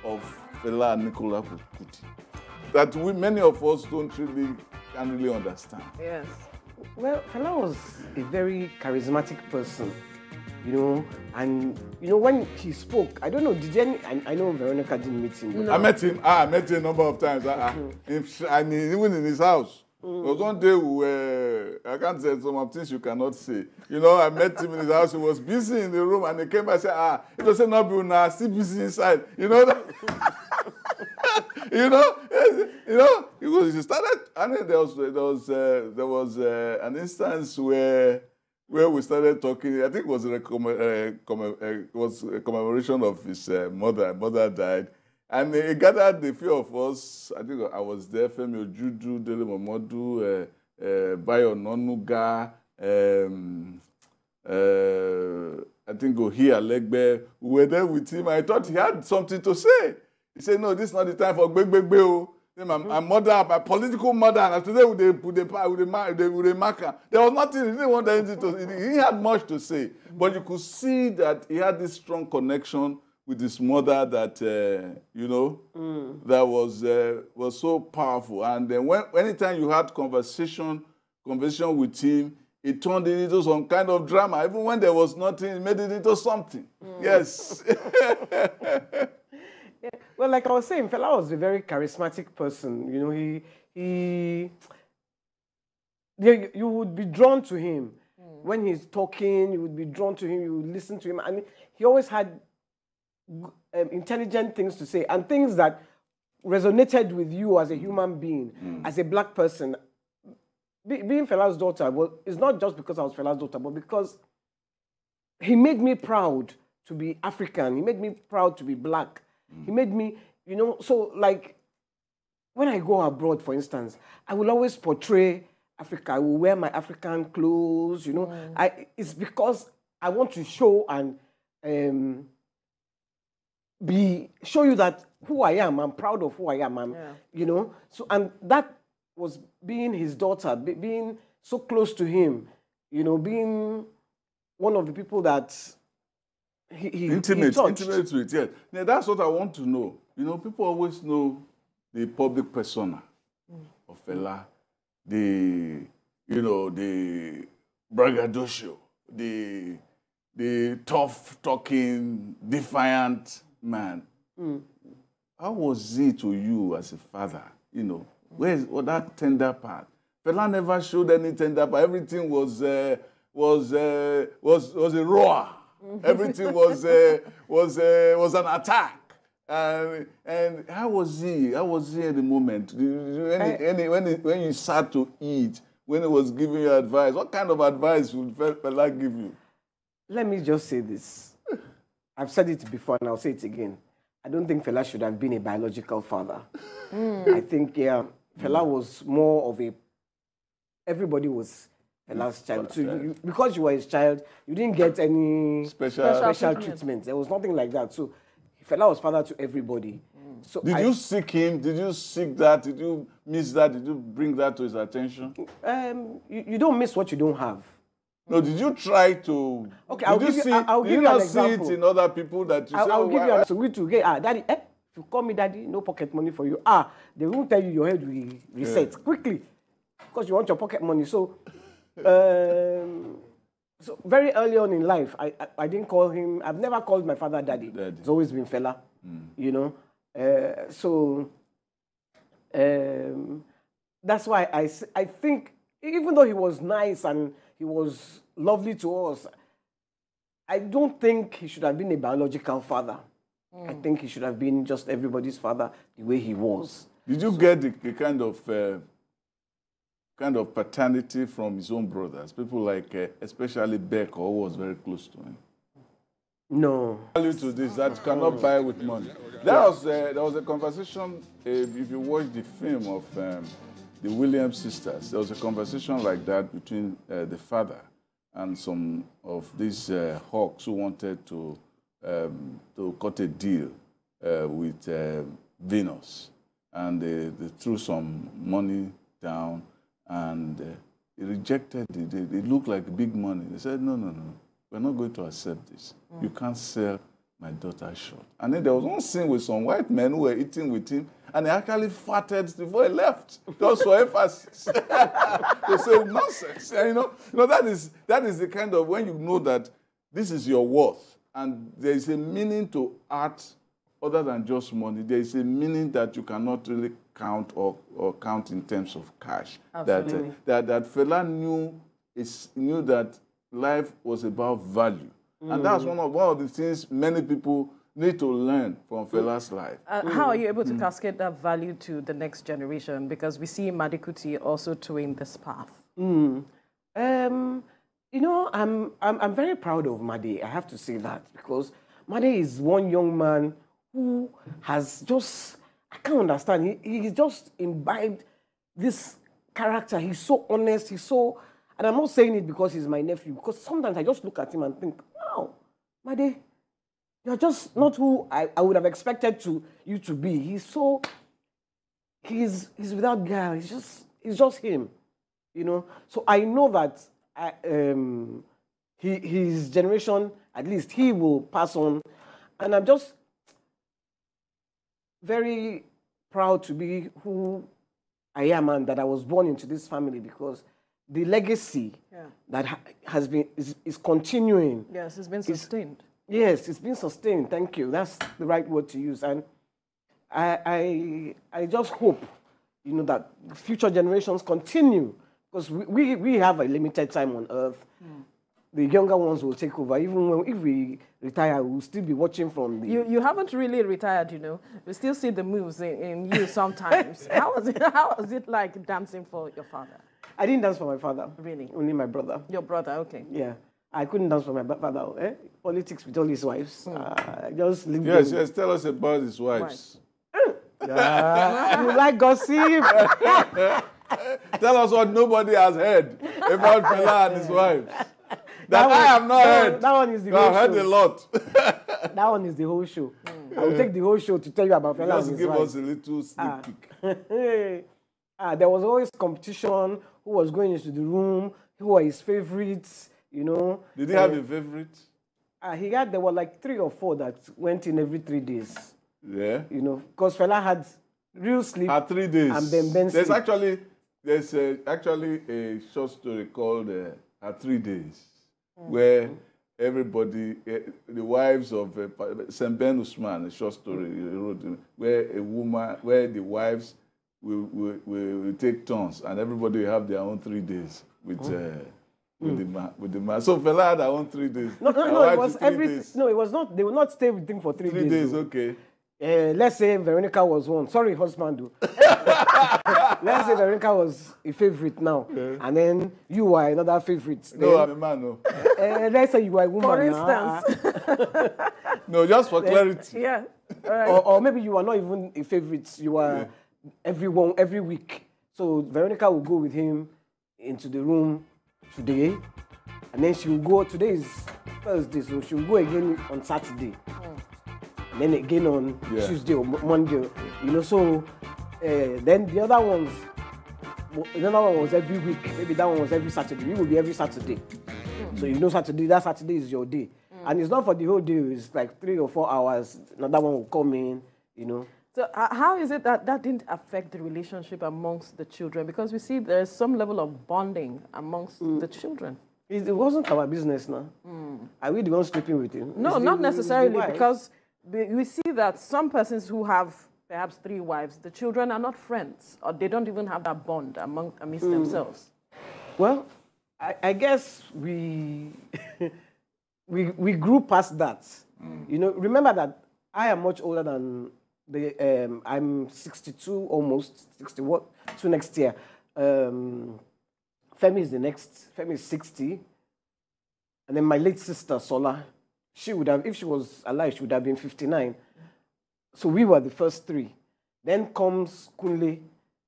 of Fela Nicola Kuti. That we, many of us don't really, can really understand. Yes. Well, Fela was a very charismatic person, you know, and you know when he spoke, I don't know, did any? I, I know Veronica didn't meet him, but I met him. Ah, I met him a number of times. Ah, ah. In sh- and even in his house. There was one day we were, I can't say some of things you cannot say. You know, I met him in his house. He was busy in the room, and he came and said, "Ah, it was not be now, still busy inside." You know that. [laughs] you know, you know, because he started. I mean, there was there was uh, there was uh, an instance where where we started talking. I think it was a uh, uh, it was a commemoration of his uh, mother. Mother died, and he gathered the few of us. I think I was there. Femi Ojudu, Dele Momodu, uh, uh, Bayo Nonuga. Um, uh, I think Ohi Alegbe. We were there with him. I thought he had something to say. He said, "No, this is not the time for gbegbe o. My, my mother, my political mother, and today with the with the with the, with the, with the marker, there was nothing. He didn't want anything to. He had much to say, but you could see that he had this strong connection with his mother that uh, you know Mm. that was uh, was so powerful. And then when anytime you had conversation conversation with him, he turned it into some kind of drama. Even when there was nothing, he made it into something. Mm. Yes. [laughs] [laughs] Well, like I was saying, Fela was a very charismatic person. You know, he he you, would be drawn to him hmm. when he's talking. You would be drawn to him. You would listen to him, and he always had um, intelligent things to say and things that resonated with you as a hmm. human being, hmm. as a black person. Be, being Fela's daughter, well, it's not just because I was Fela's daughter, but because he made me proud to be African. He made me proud to be black. He made me, you know, so like when I go abroad, for instance, I will always portray Africa. I will wear my African clothes, you know. I it's because I want to show and um, be show you that who I am. I'm proud of who I am. I'm, you know. So and that was being his daughter, be- being so close to him, you know, being one of the people that he, he he intimate, touched. intimate with, yes. Now, that's what I want to know. You know, people always know the public persona of Fela, the, you know, the braggadocio, the, the tough talking, defiant man. How was he to you as a father? You know, where's well, that tender part? Fela never showed any tender part. Everything was uh, was uh, was was a roar. [laughs] Everything was uh, was uh, was an attack. And and how was he? How was he at the moment? When, he- when, he- when, he- when you sat to eat, when he was giving you advice, what kind of advice would Fe- Fela give you? Let me just say this. I've said it before and I'll say it again. I don't think Fela should have been a biological father. I think, yeah, Fela was more of a. Everybody was Fela's child. So you, because you were his child, you didn't get any Special- special Special treatment. There was nothing like that. So Fela was father to everybody. So Did I- you seek him? Did you seek that? Did you miss that? Did you bring that to his attention? Um, you, you don't miss what you don't have. No, did you try to? Okay, I'll give you- see, I- I'll give you you an not see example. it in other people that you I'll, say, I'll oh, give why- you an so we to get ah daddy eh if you call me daddy no pocket money for you ah they won't tell you your head will reset Yeah. quickly because you want your pocket money so um, so very early on in life I, I I didn't call him. I've never called my father daddy, it's always been Fela you know? Uh, so um, that's why I, I think even though he was nice and he was lovely to us I don't think he should have been a biological father. I think he should have been just everybody's father the way he was. Did you get the, the kind of uh, kind of paternity from his own brothers? People like, uh, especially Beko, who was very close to him. No. Value to this that you cannot buy with money. There was uh, there was a conversation. Uh, if you watch the film of um, the Williams sisters, there was a conversation like that between uh, the father and some of these uh, hawks who wanted to um, to cut a deal uh, with uh, Venus, and they, they threw some money down, and uh, he rejected it. It, it looked like big money. They said, "No, no, no, we're not going to accept this. You can't sell my daughter short." And then there was one scene with some white men who were eating with him, and he actually farted before he left, just for emphasis. [laughs] to say nonsense. And, you know, you know that is that is the kind of when you know that this is your worth, and there is a meaning to art other than just money. There is a meaning that you cannot really count or, or count in terms of cash. Absolutely. That, uh, that that Fela knew is knew that life was about value, and that's Mm. one of one of the things many people need to learn from Fela's life. Uh, How are you able to cascade that value to the next generation? Because we see Made Kuti also towing this path. Mm. Um, you know, I'm, I'm, I'm very proud of Made. I have to say that because Made is one young man who has just, I can't understand. He, he's just imbibed this character. He's so honest. He's so, and I'm not saying it because he's my nephew, because sometimes I just look at him and think, wow, Made, you're just not who I, I would have expected to you to be. He's so he's he's without guile. He's just he's just him, you know. So I know that I, um, he, his generation, at least, he will pass on, and I'm just very proud to be who I am and that I was born into this family because the legacy Yeah. that ha- has been is, is continuing. Yes, it's been sustained. Yes, it's been sustained. Thank you. That's the right word to use. And I, I, I just hope, you know, that future generations continue because we, we, we have a limited time on earth. Hmm. The younger ones will take over. Even when, if we retire, we'll still be watching from the. You, you haven't really retired, you know. We still see the moves in, in you sometimes. [laughs] how, was it, how was it like dancing for your father? I didn't dance for my father. Really? Only my brother. Your brother, okay. Yeah. I couldn't dance for my father. Eh? Politics with all his wives. Uh, just leave Yes, them. yes. Tell us about his wives. [laughs] Ah, you like gossip? [laughs] Tell us what nobody has heard about Fela and his wives. That, one- I have not that heard. one- that one is the No, I've whole heard show. a lot. [laughs] that one is the whole show. I will take the whole show to tell you about Fela Just give us a little sneak Ah. peek. [laughs] ah, there was always competition. Who was going into the room? Who were his favorites? You know. Did he have Eh, a favorite? ah, he had. There were like three or four that went in every three days. Yeah. You know, because Fela had real sleep. At three days. And then Ben There's sleep. actually there's a, actually a short story called uh, At Three Days, where everybody, uh, the wives of uh, Pa- St. Ben Usman, a short story he wrote, uh, where a woman, where the wives will, will, will, will take turns and everybody will have their own three days with. Uh, with the man, with the man. So Fela had her own three days. No, no, no. It was three every. days. No, it was not. They will not stay with him for three, Three days, though. okay. Uh, let's say Veronica was one. Sorry, husband. [laughs] let's say Veronica was a favorite now, and then you were another favorite. No, Then, I'm a man, no. uh, let's say you were a woman. For now, instance. [laughs] No, just for clarity. Yeah. or, or maybe you are not even a favorite. You are every one every week. So Veronica will go with him into the room today, and then she will go. Today is Thursday, so she will go again on Saturday, and then again on Yeah. Tuesday or Mo- Monday. You know, so uh, then the other ones. The other one was every week. Maybe that one was every Saturday. You will be every Saturday. So you know Saturday, that Saturday is your day. And it's not for the whole day, it's like three or four hours. Another one will come in, you know. So uh, how is it that that didn't affect the relationship amongst the children? Because we see there's some level of bonding amongst the children. It, it wasn't our business now. Are we the ones sleeping with him? No, It's not the necessarily, because we see that some persons who have perhaps three wives, the children are not friends, or they don't even have that bond among amidst Mm. themselves. Well, I, I guess we, [laughs] we we grew past that. You know, remember that I am much older than the. Um, I'm 62, almost 61, two next year. Um, Femi is the next. Femi is 60, and then my late sister Sola, she would have, if she was alive, she would have been 59. So we were the first three. Then comes Kunle.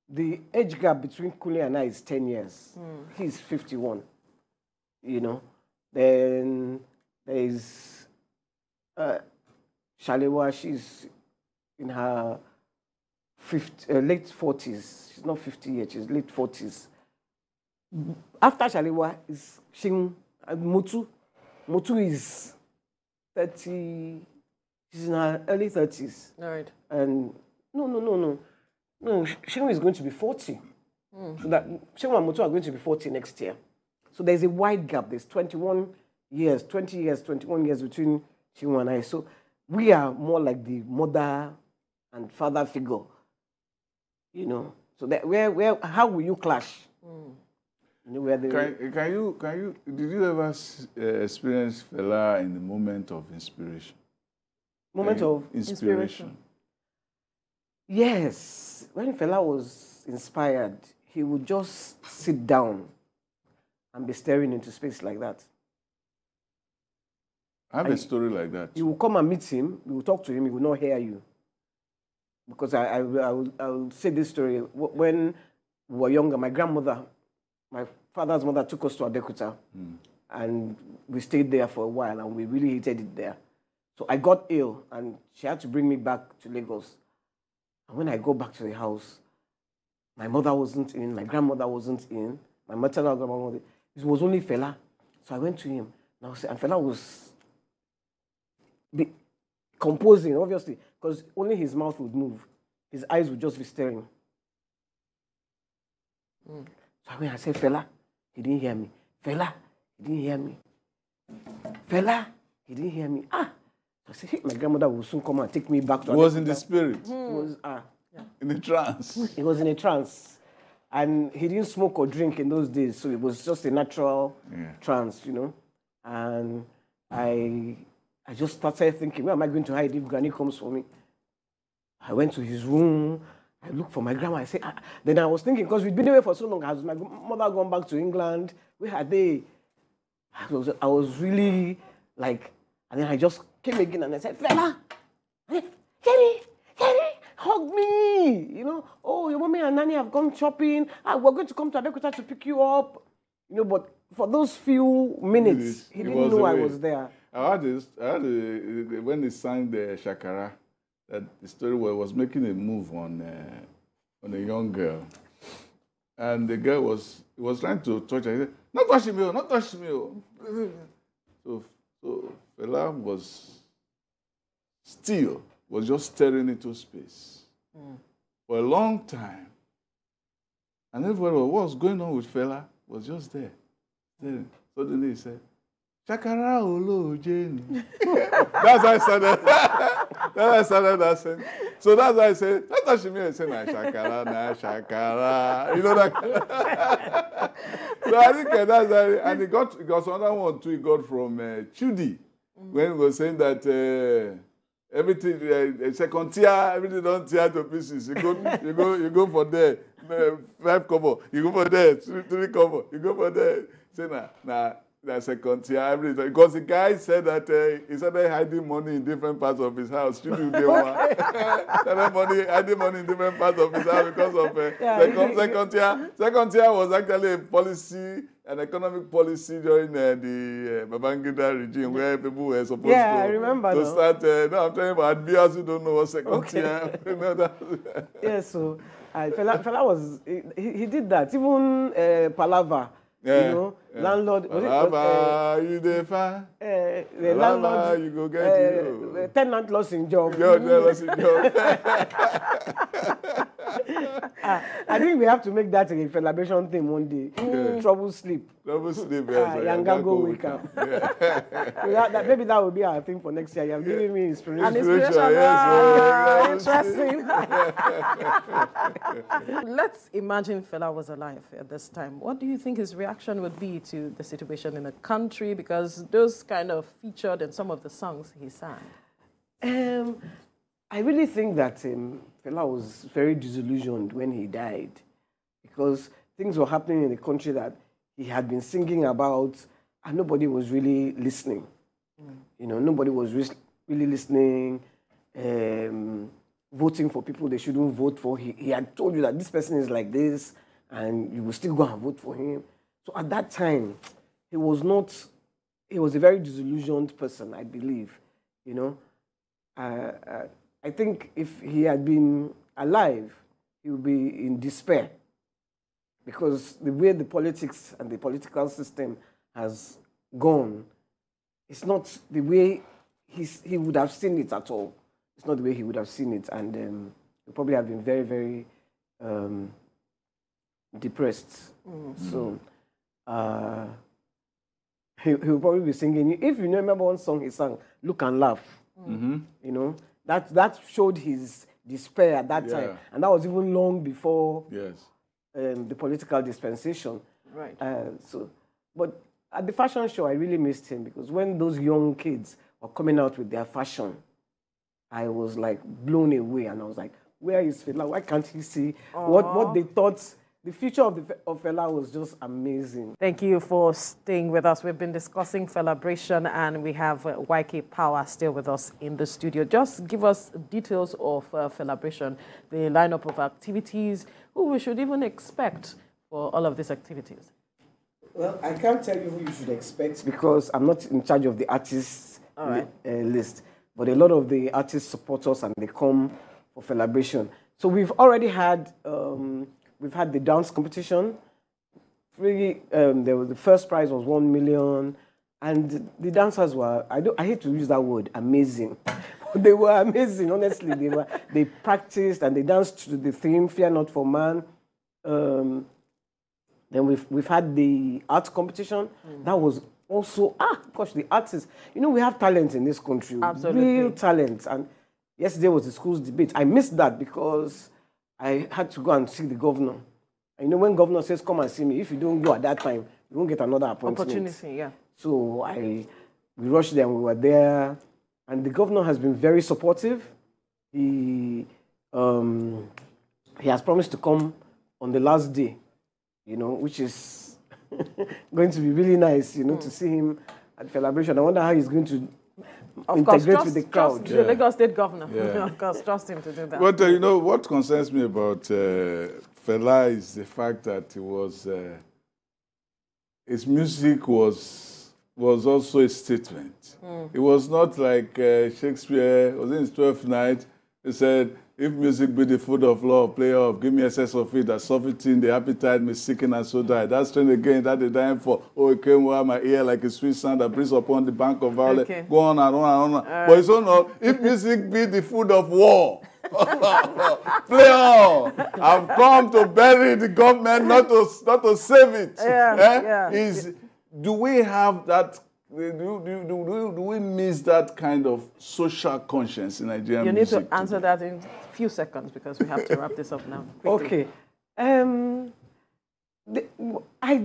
The age gap between Kunle and I is 10 years. He's 51. You know. Then there's uh, Shalewa. She's in her 50, uh, late 40s. She's not 50 yet. She's late 40s. After Shalewa is Shin and Mutu. Mutu is 30. She's in her early 30s. All right. And no, no, no, no. No, Shinwa is going to be 40. So that Shinwa and Mutu are going to be 40 next year. So there's a wide gap. There's 21 years, 20 years, 21 years between Shinwa and I. So we are more like the mother and father figure. You know. So that where where how will you clash? You know, the, Can, can you can you did you ever uh, experience Fela in the moment of inspiration? Moment of inspiration. Yes, when Fela was inspired, he would just sit down and be staring into space like that. I have a story like that. You will come and meet him, you will talk to him, he will not hear you. Because I, I, will- I, will, I will say this story. When we were younger, my grandmother, my father's mother, took us to Abeokuta, hmm. and we stayed there for a while, and we really hated it there. So I got ill, and she had to bring me back to Lagos. And when I go back to the house, My mother wasn't in, my grandmother wasn't in, my maternal grandmother. It was only Fela. So I went to him. And, I was, and Fela was composing, obviously, because only his mouth would move. His eyes would just be staring. Mm. So when I said Fela, he didn't hear me. Fela, he didn't hear me. Fela, he didn't hear me. Ah, I said, hey, my grandmother will soon come and take me back to. He was in the spirit. Mm. He was ah, yeah. in a trance. [laughs] He was in a trance, and he didn't smoke or drink in those days, so it was just a natural yeah. trance, you know. And I, I just started thinking, where am I going to hide if Granny comes for me? I went to his room. I looked for my grandma. I said, ah. then I was thinking, because we'd been away for so long, has my mother gone back to England? Where are they? I was, I was really like, and then I just came again and I said, Fela, Kenny, Kenny, hug me. You know, oh, your mommy and nanny have gone shopping. Ah, we're going to come to Abeokuta to pick you up. You know, but for those few minutes, he, he didn't know away. I was there. I had this, I had a, when he signed the Shakara, that the story where was making a move on uh, on a young girl, and the girl was was trying to touch her. He said, "Not touch me, oh, not touch me." Oh. [laughs] So, so Fela was still was just staring into space mm. for a long time, and everybody what was going on with Fela was just there. Then suddenly he said, Shakara Olo Jane. [laughs] that's how I started. [laughs] that's how I started that sentence. So that's why I said, that's how she mean I say, na Shakara, na Shakara. You know that? [laughs] so I think uh, that's how, and he got, got another one too, he got from uh, Chudi, mm-hmm. when he was saying that uh, everything, uh, second tier, everything don't tear to pieces. You go, you go, you go for there, uh, five cover. You go for there, three, three cover. You go for there. Say, na, na, second tier, everything. Because the guy said that uh, he started hiding money in different parts of his house. Shouldn't they want started money, hiding money in different parts of his house because of uh, yeah, second, second tier. Second tier was actually a policy, an economic policy during uh, the uh, Babangida regime where people were supposed yeah, to, I remember to start. Uh, no, I'm talking about viewers who don't know what second okay. tier. [laughs] you know, that. yeah, so uh, Fela, Fela was, he, he did that. Even uh, Palava. Yeah, you know, yeah. landlord. Was Palava, it, uh, you dey fine. Uh, the landlord, you go get uh, you. tenant lost in job. Yeah, tenant lost in job. uh, [laughs] [laughs] I think we have to make that a celebration thing one day. Mm. Trouble sleep. Trouble sleep. Yes, uh, Yanga go wake up. [laughs] Yeah. that, maybe that will be our thing for next year. You have given me inspiration. An inspiration. Yes, interesting. Let's imagine Fela was alive at this time. What do you think his reaction would be to the situation in the country? Because those kind of featured in some of the songs he sang. Um, I really think that um, Fela was very disillusioned when he died because things were happening in the country that he had been singing about and nobody was really listening. Mm. You know, nobody was re really listening, um, voting for people they shouldn't vote for. He, he had told you that this person is like this and you will still go and vote for him. So at that time, he was not, he was a very disillusioned person, I believe, you know. Uh, uh, I think if he had been alive, he would be in despair because the way the politics and the political system has gone, it's not the way he's, he would have seen it at all. It's not the way he would have seen it, and um, he probably have been very, very um, depressed. Mm -hmm. So uh, he, he will probably be singing. If you remember one song he sang, "Look and Laugh," mm -hmm. you know that, that showed his despair at that yeah. time. And that was even long before yes. um, the political dispensation. Right. Uh, so, but at the fashion show, I really missed him because when those young kids were coming out with their fashion, I was like blown away and I was like, where is Fela? Why can't he see what, what they thought the future of, the, of Fela was just amazing. Thank you for staying with us. We've been discussing Felabration and we have uh, YK Power still with us in the studio. Just give us details of uh, Felabration, the lineup of activities, who we should even expect for all of these activities. Well, I can't tell you who you should expect because I'm not in charge of the artists right. li uh, list. But a lot of the artists support us and they come for Felabration. So we've already had um, we've had the dance competition. Really, um, there was, the first prize was one million, and the dancers were, I, don't, I hate to use that word, amazing. [laughs] they were amazing, honestly. They, were, they practiced and they danced to the theme, Fear Not for Man. Um, then we've, we've had the art competition. Mm. That was also, ah, gosh, the artists. You know, we have talent in this country. Absolutely. Real talent. And yesterday was the school's debate. I missed that because I had to go and see the governor. And you know, when governor says, come and see me, if you don't go at that time, you won't get another appointment. Opportunity, yeah. So I, we rushed there and we were there. And the governor has been very supportive. He, um, he has promised to come on the last day, you know, which is [laughs] going to be really nice, you know, mm. to see him at the celebration. I wonder how he's going to of integrate course, trust, with the crowd. yeah. the Lagos State Governor, yeah. [laughs] of course, trust him to do that. But uh, you know what concerns me about uh, Fela is the fact that he was uh, his music was was also a statement. Mm. It was not like uh, Shakespeare was in his twelfth night. He said, if music be the food of love, play off, give me excess of it, that soften the appetite, me seeking and so die. That's strength again, that the dying for. Oh, it came over my ear like a sweet sound that breathes upon the bank of violet. Okay. Go on and on and on. Uh, but it's all not, if music be the food of war, [laughs] play on. I've come to bury the government, not to, not to save it. Yeah, eh? yeah. Is, do we have that do, do, do, do, we miss that kind of social conscience in Nigerian You need to answer today? that in a few seconds because we have to wrap this up now. Quickly. Okay. Um, the, I,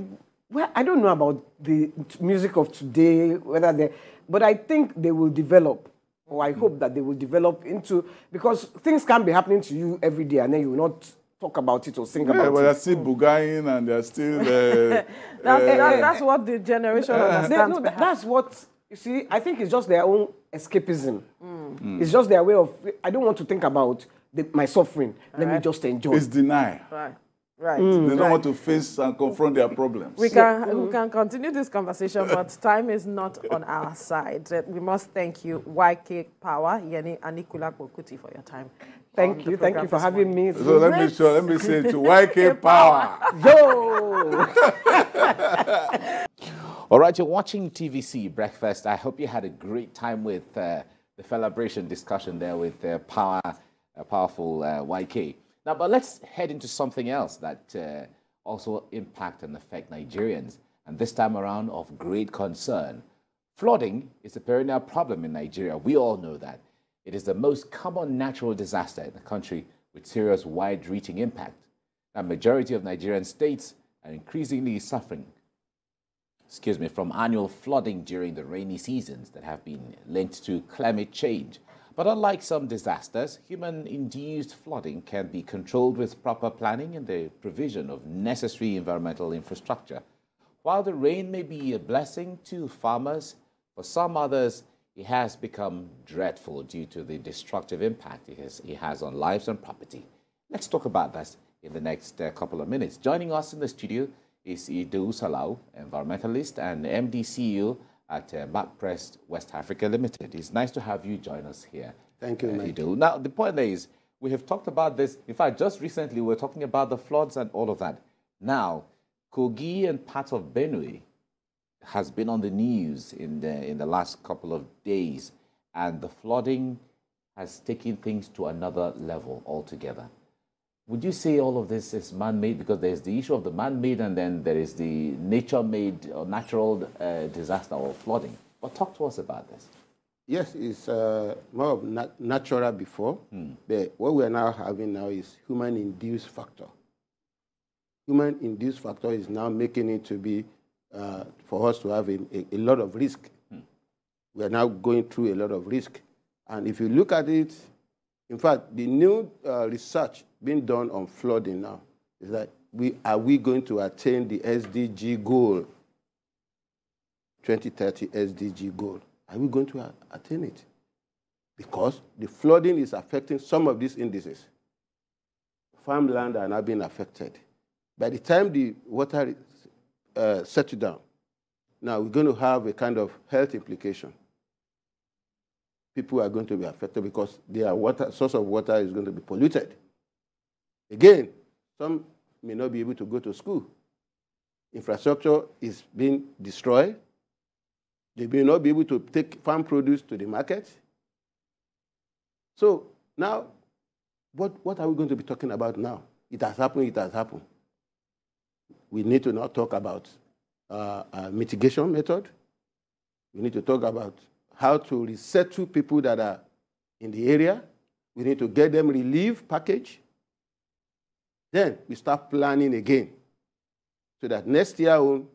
well, I don't know about the music of today, whether they, but I think they will develop, or I hope that they will develop into, because things can be happening to you every day and then you will not talk about it or sing yeah, about but it. they're still bugaing and they're still. Uh, [laughs] that's, uh, that, that's what the generation uh, understands. no, that's what you see. I think it's just their own escapism. Mm. Mm. It's just their way of. I don't want to think about the, my suffering. All Let right. me just enjoy. It's deny. Right. Right. Mm. They don't right. want to face and confront their problems. We can mm. we can continue this conversation, but time is not on our side. We must thank you, YK Power, Yeni Anikulapo-Kuti, for your time. Thank you. Thank you for having me. So let me show, let me say to YK [laughs] Power. Yo! [laughs] All right, you're watching TVC Breakfast. I hope you had a great time with uh, the Felabration discussion there with uh, Power, uh, powerful uh, YK. Now, but let's head into something else that uh, also impact and affect Nigerians, and this time around of great concern. Flooding is a perennial problem in Nigeria. We all know that. It is the most common natural disaster in the country with serious wide-reaching impact. A majority of Nigerian states are increasingly suffering excuse me, from annual flooding during the rainy seasons that have been linked to climate change. But unlike some disasters, human-induced flooding can be controlled with proper planning and the provision of necessary environmental infrastructure. While the rain may be a blessing to farmers, for some others, it has become dreadful due to the destructive impact it has, it has on lives and property. Let's talk about this in the next uh, couple of minutes. Joining us in the studio is Idu Salau, environmentalist and MD CEO at uh, Press West Africa Limited. It's nice to have you join us here. Thank you, uh. Now, the point is, we have talked about this. In fact, just recently, we were talking about the floods and all of that. Now, Kogi and parts of Benue has been on the news in the, in the last couple of days, and the flooding has taken things to another level altogether. Would you say all of this is man-made? Because there's the issue of the man-made, and then there is the nature-made or natural uh, disaster or flooding. But talk to us about this. Yes, it's uh, more of nat natural before, hmm. but what we are now having now is human-induced factor. Human-induced factor is now making it to be uh, for us to have a, a, a lot of risk. Hmm. We are now going through a lot of risk. And if you look at it, in fact, the new uh, research being done on flooding now is that we, are we going to attain the SDG goal, 2030 SDG goal? Are we going to attain it? Because the flooding is affecting some of these indices. Farmland are now being affected. By the time the water uh, settle down. Now we're going to have a kind of health implication. People are going to be affected because their water source of water is going to be polluted. Again, some may not be able to go to school. Infrastructure is being destroyed. They may not be able to take farm produce to the market. So now, what, what are we going to be talking about now? It has happened, it has happened. We need to now talk about uh, a mitigation method. We need to talk about how to resettle people that are in the area. We need to get them relief package. Then we start planning again so that next year on,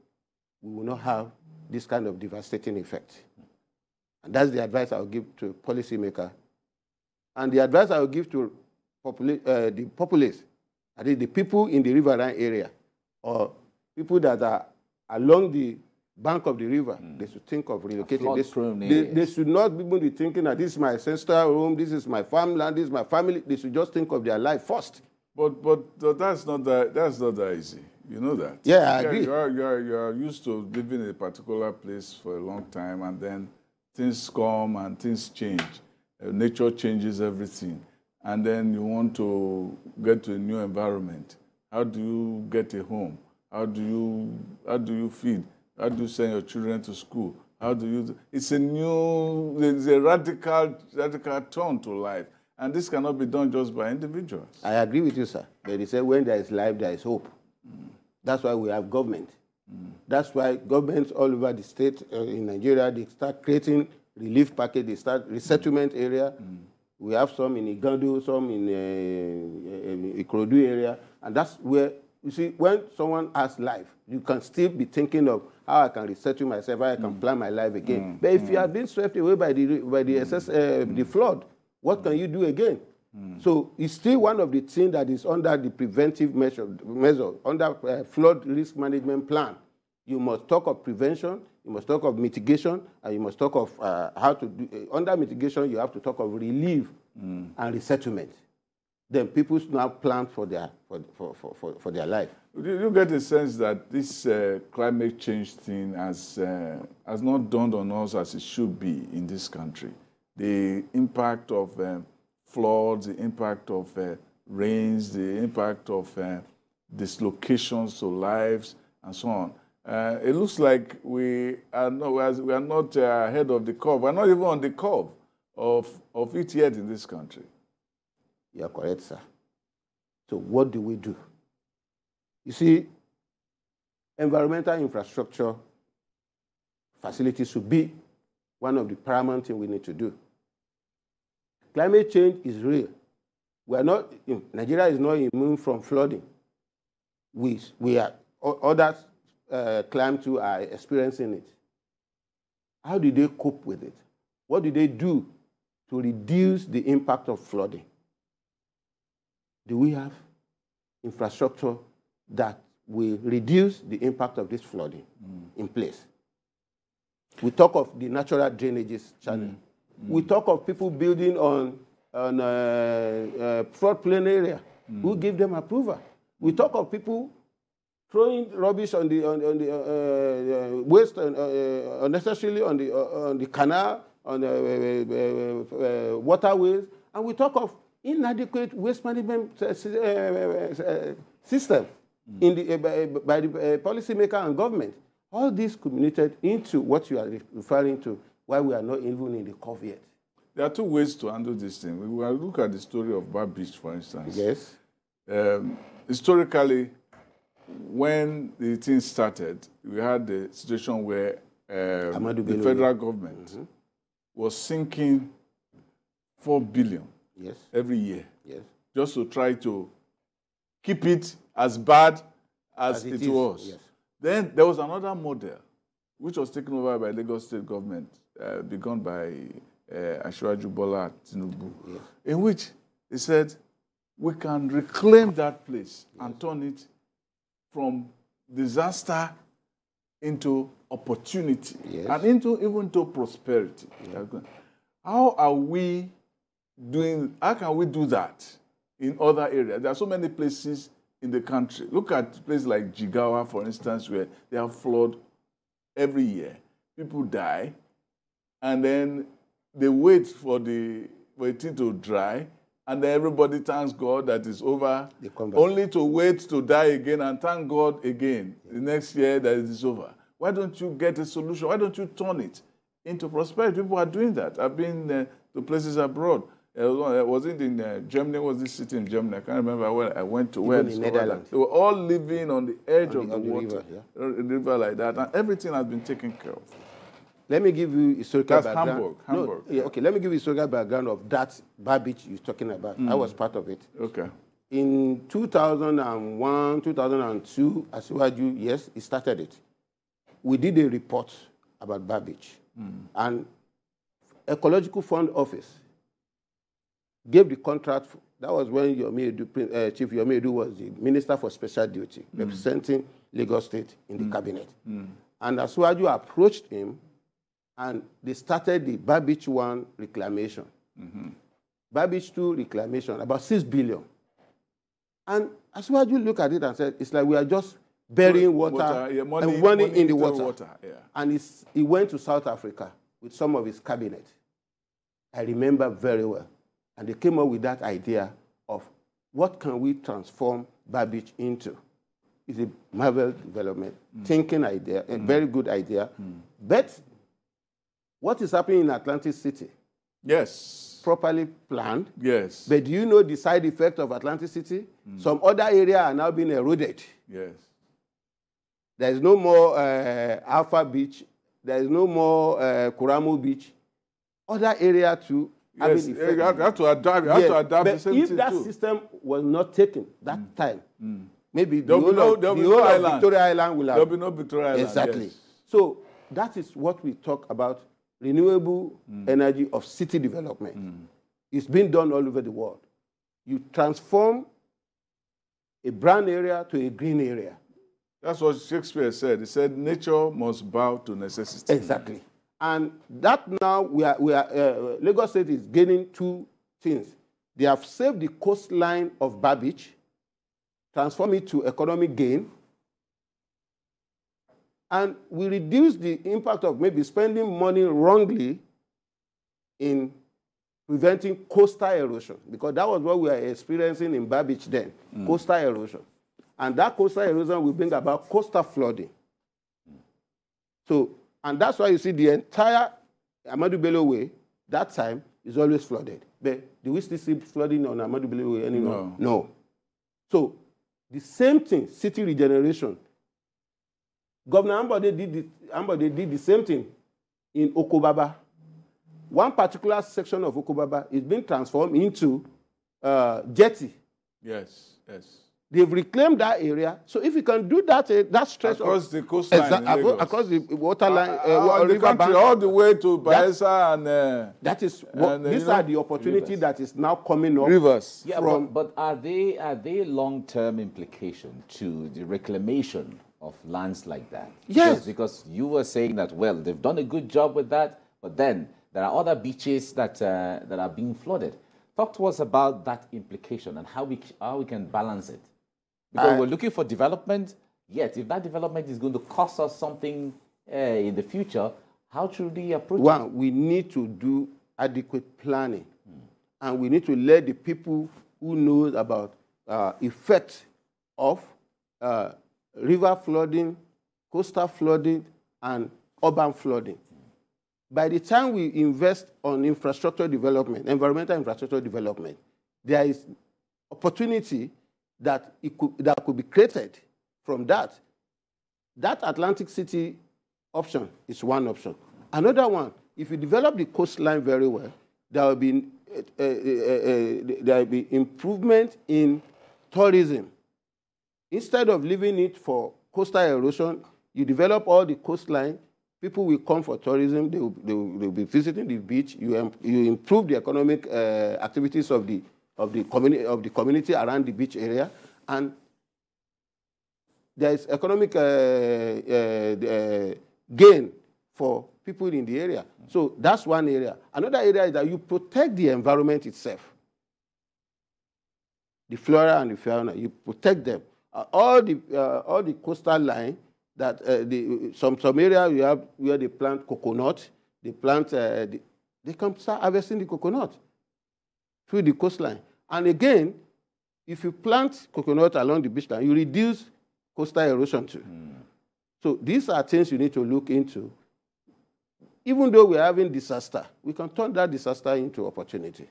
we will not have this kind of devastating effect. And that's the advice I'll give to policymaker. And the advice I'll give to popula uh, the populace, that is the people in the riverine area, or people that are along the bank of the river, mm. they should think of relocating. They, they, they, should not be thinking that this is my ancestral home, this is my farmland, this is my family. They should just think of their life first. But but that's not that that's not that easy. You know that. Yeah, I agree. You are, you, are, you are used to living in a particular place for a long time, and then things come and things change. Uh, nature changes everything, and then you want to get to a new environment. How do you get a home? How do you how do you feed? How do you send your children to school? How do you? It's a new, it's a radical, radical turn to life. And this cannot be done just by individuals. I agree with you, sir. But they say when there is life, there is hope. Mm. That's why we have government. Mm. That's why governments all over the state uh, in Nigeria, they start creating relief package, they start resettlement area. Mm. We have some in Igando, some in, uh, in Ikorodu area. And that's where, you see, when someone has life, you can still be thinking of how I can resettle myself, how I can mm. plan my life again. Mm. But if you have been swept away by the, by the, SS, uh, the flood, what can you do again? Mm. So it's still one of the things that is under the preventive measure, measure under uh, flood risk management plan. You must talk of prevention, you must talk of mitigation, and you must talk of uh, how to do. Uh, under mitigation, you have to talk of relief mm. and resettlement. Then people now plan for their for, for, for, for, for their life. You, you get a sense that this uh, climate change thing has uh, has not dawned on us as it should be in this country the impact of um, floods, the impact of uh, rains, the impact of uh, dislocations to lives, and so on. Uh, it looks like we are not, we are not uh, ahead of the curve. We're not even on the curve of, of it yet in this country. You are correct, sir. So what do we do? You see, environmental infrastructure facilities should be one of the paramount things we need to do. Climate change is real. We are not, Nigeria is not immune from flooding. We, we are, others uh, climb to are experiencing it. How do they cope with it? What do they do to reduce the impact of flooding? Do we have infrastructure that will reduce the impact of this flooding mm. in place? We talk of the natural drainages channel. Mm. Mm. We talk of people building on, on uh, uh, floodplain area. Mm. Who give them approval? We talk of people throwing rubbish on the, on, on the uh, uh waste uh, uh, unnecessarily on the, on the canal, on the waterways. And we talk of inadequate waste management system mm. in the, by, by the policymaker and government. All this culminated into what you are referring to, why we are not even in the curve yet. There are two ways to handle this thing. We will look at the story of Bar Beach, for instance. Yes. Um, historically, when the thing started, we had the situation where um, the federal government mm -hmm. was sinking four billion yes. every year, yes. just to try to keep it as bad as, as it, it was. Yes. Then there was another model, which was taken over by Lagos State government, uh, begun by uh, Asiwaju Bola Tinubu, yes. in which he said, we can reclaim that place yes. and turn it from disaster into opportunity yes. and into even to prosperity. Yeah. How are we doing, how can we do that in other areas? There are so many places in the country. Look at places like Jigawa, for instance, where they have flood every year. People die, and then they wait for the for it to dry. and then everybody thanks God that it's over, only to wait to die again and thank God again the next year that it is over. Why don't you get a solution? Why don't you turn it into prosperity? People are doing that. I've been uh, to places abroad. I was it in uh, Germany? Was this city in Germany? I can't remember where I went to. Where. Netherlands. They were all living on the edge On of the- the, water, river, yeah. river like that, and everything has been taken care of. Let me give you historical That's background. Hamburg, No, Hamburg, yeah, okay, let me give you historical background of that bar beach you're talking about. I Mm. was part of it. Okay. In 2001, 2002, Asiwaju, yes, he started it. We did a report about Bar Beach. And Ecological Fund Office gave the contract. That was when Yomi Edu, uh, Chief Yomi Edu was the Minister for Special Duty, representing Lagos State in the cabinet. And Asiwaju approached him, and they started the Beach 1 reclamation. Bar Beach 2 reclamation, about 6 billion. And Asiwaju looked at it and said, it's like we are just burying water, Water, yeah, money- and money, money in the water. water, yeah. And he went to South Africa with some of his cabinet. I remember very well. And they came up with that idea of what can we transform Bar Beach into? It's a marvel development, thinking idea, a very good idea. But what is happening in Atlantic City? Yes. Properly planned. Yes. But do you know the side effect of Atlantic City? Some other area are now being eroded. Yes. There is no more uh, Alpha Beach. There is no more uh, Kuramu Beach. Other area too. Yes, having you have- to adapt- you have to adapt but the same if thing that too. system was not taken that time, maybe the whole, no- of, the whole no of. Victoria Island will have. There'll be no Victoria Island, Exactly. yes. So that is what we talk about renewable energy of city development. It's been done all over the world. You transform a brown area to a green area. That's what Shakespeare said. He said, nature must bow to necessity. Exactly. And that now we are, we are uh, Lagos State is gaining two things. They have saved the coastline of Bar Beach, transform it to economic gain, and we reduce the impact of maybe spending money wrongly in preventing coastal erosion, because that was what we were experiencing in Bar Beach then, coastal erosion. And that coastal erosion will bring about coastal flooding. So, and that's why you see the entire Amadu Bello Way, that time, is always flooded. But do we still see flooding on Amadu Bello Way anymore? No. So, the same thing, city regeneration. Governor Ambode did the, Ambode did the same thing in Okobaba. One particular section of Okobaba is being transformed into uh, jetty. Yes, yes. They've reclaimed that area. So if you can do that, uh, that stretch Across of, the coastline in Exa- across the waterline, uh, Uh, wa- the river country, bank, all the way to Bayelsa and... Uh, that is what, and, uh, these you know, are the opportunity that is now coming up. Rivers. Yeah, from but, but are they are they long term implication to the reclamation of lands like that? Yes. Just because you were saying that well they've done a good job with that, but then there are other beaches that uh, that are being flooded. Talk to us about that implication and how we how we can balance it. Because I- we're looking for development. Yet, if that development is going to cost us something uh, in the future, how should we approach it? One, we need to do adequate planning, and we need to let the people who know about uh, effect of uh, river flooding, coastal flooding, and urban flooding. By the time we invest on infrastructure development, environmental infrastructure development, there is opportunity that, it could, that could be created from that. That Atlantic City option is one option. Another one, if you develop the coastline very well, there will be, uh, uh, uh, there will be improvement in tourism. Instead of leaving it for coastal erosion, you develop all the coastline, people will come for tourism, they will, they will, they will be visiting the beach, you, you improve the economic uh, activities of the, of, the of the community around the beach area, and there is economic uh, uh, uh, gain for people in the area. So that's one area. Another area is that you protect the environment itself. The flora and the fauna, you protect them. Uh, all the uh, all the coastal line that uh, the some some area you have where they plant coconut, they plant uh, the, they can start harvesting the coconut through the coastline. And again, if you plant coconut along the beach beachline, you reduce coastal erosion too. So these are things you need to look into. Even though we're having disaster, we can turn that disaster into opportunity.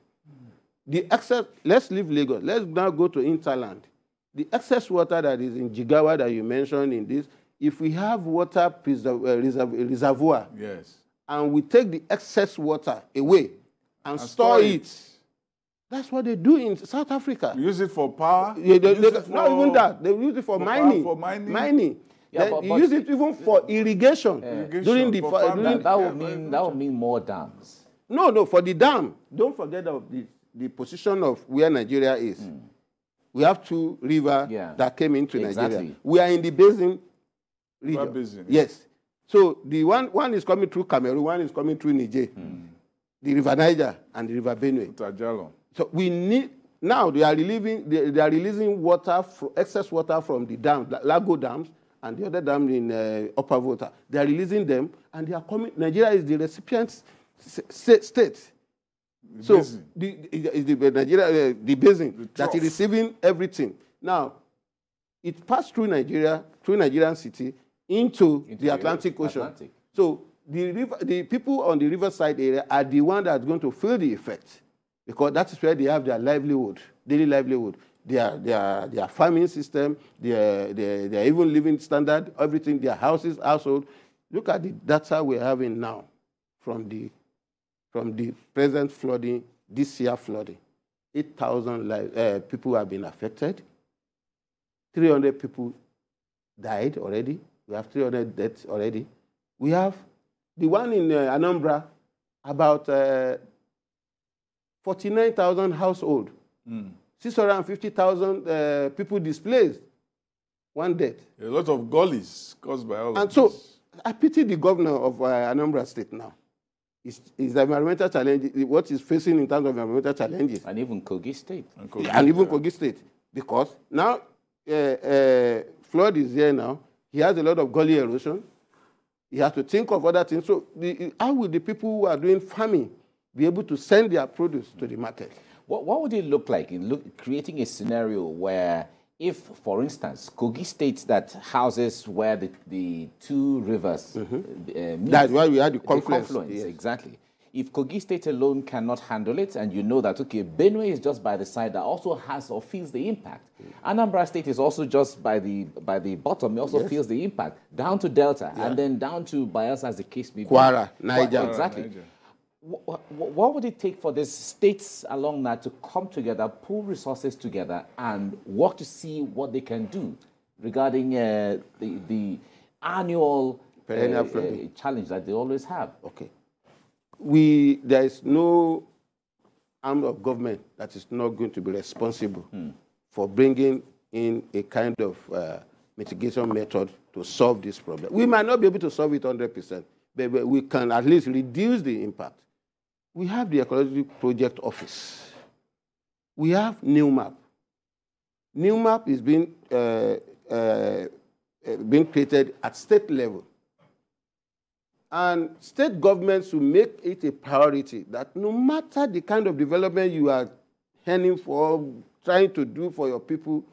The excess, let's leave Lagos. Let's now go to interland. The excess water that is in Jigawa that you mentioned in this, if we have water preserve, uh, reserve, reservoir Yes. and we take the excess water away and, And store, store it. that's what they do in South Africa. Use it for power. Yeah, they, use they- it not even for- that. They use it for, for power, mining. for mining. Mining. Yeah, Then but- but- use it even for irrigation, during the for during, That, that would mean that would mean more dams. no no for the dam. Don't forget of the, the position of where Nigeria is. We have two rivers Yeah. that came into Nigeria. Exactly. We are in the basin region. River basin, Yes. So the one one is coming through Cameroon, one is coming through Niger, the River Niger and the River Benue. Tajalo. So we need now they are relieving they, they are releasing water fro- excess water from the dam, La- Lago dams, and the other dam in uh, Upper Volta. They are releasing them, and they are coming. Nigeria is the recipient s- so basin. the, the, is the Nigeria uh, the basin that is receiving everything. Now it passed through Nigeria, through Nigerian city, into, Into the the Atlantic Ocean. Atlantic. So the, river, the people on the riverside area are the one that's going to feel the effect because that is where they have their livelihood, daily livelihood. Their, their, their farming system, their, their, their even living standard, everything, their houses, household. Look at the data we're having now from the, from the present flooding, this year flooding. 8,000 uh, people have been affected. 300 people died already. We have 300 deaths already. We have the one in uh, Anambra, about uh, 49,000 household, 650,000 uh, people displaced, one death. A lot of gullies caused by all And so this. I pity the governor of uh, Anambra State now. His, his environmental challenge, what he's facing in terms of environmental challenges, And even Kogi State. And Kogi, and even yeah. Kogi State, because now uh, uh, flood is here now. He has a lot of gully erosion. He has to think of other things. So the, how will the people who are doing farming be able to send their produce to the market? What, what would it look like in look, creating a scenario where, if, for instance, Kogi states that houses where the, the two rivers uh, meet. That's why we had the confluence, yes. exactly. If Kogi State alone cannot handle it, and you know that okay, Benue is just by the side that also has or feels the impact. Anambra State is also just by the by the bottom, it also Yes. feels the impact. Down to Delta, and then down to Bayelsa, as the case may be. Kwara, Kwa- Niger. exactly. Niger. What, what would it take for these states along that to come together, pull resources together, and work to see what they can do regarding uh, the, the annual uh, uh, challenge that they always have? Okay. We, there is no arm of government that is not going to be responsible for bringing in a kind of uh, mitigation method to solve this problem. We might not be able to solve it 100%, but but we can at least reduce the impact. We have the Ecology Project Office. We have NewMap. NewMap is being, uh, uh, uh, being created at state level. And state governments will make it a priority that no matter the kind of development you are heading for, trying to do for your people,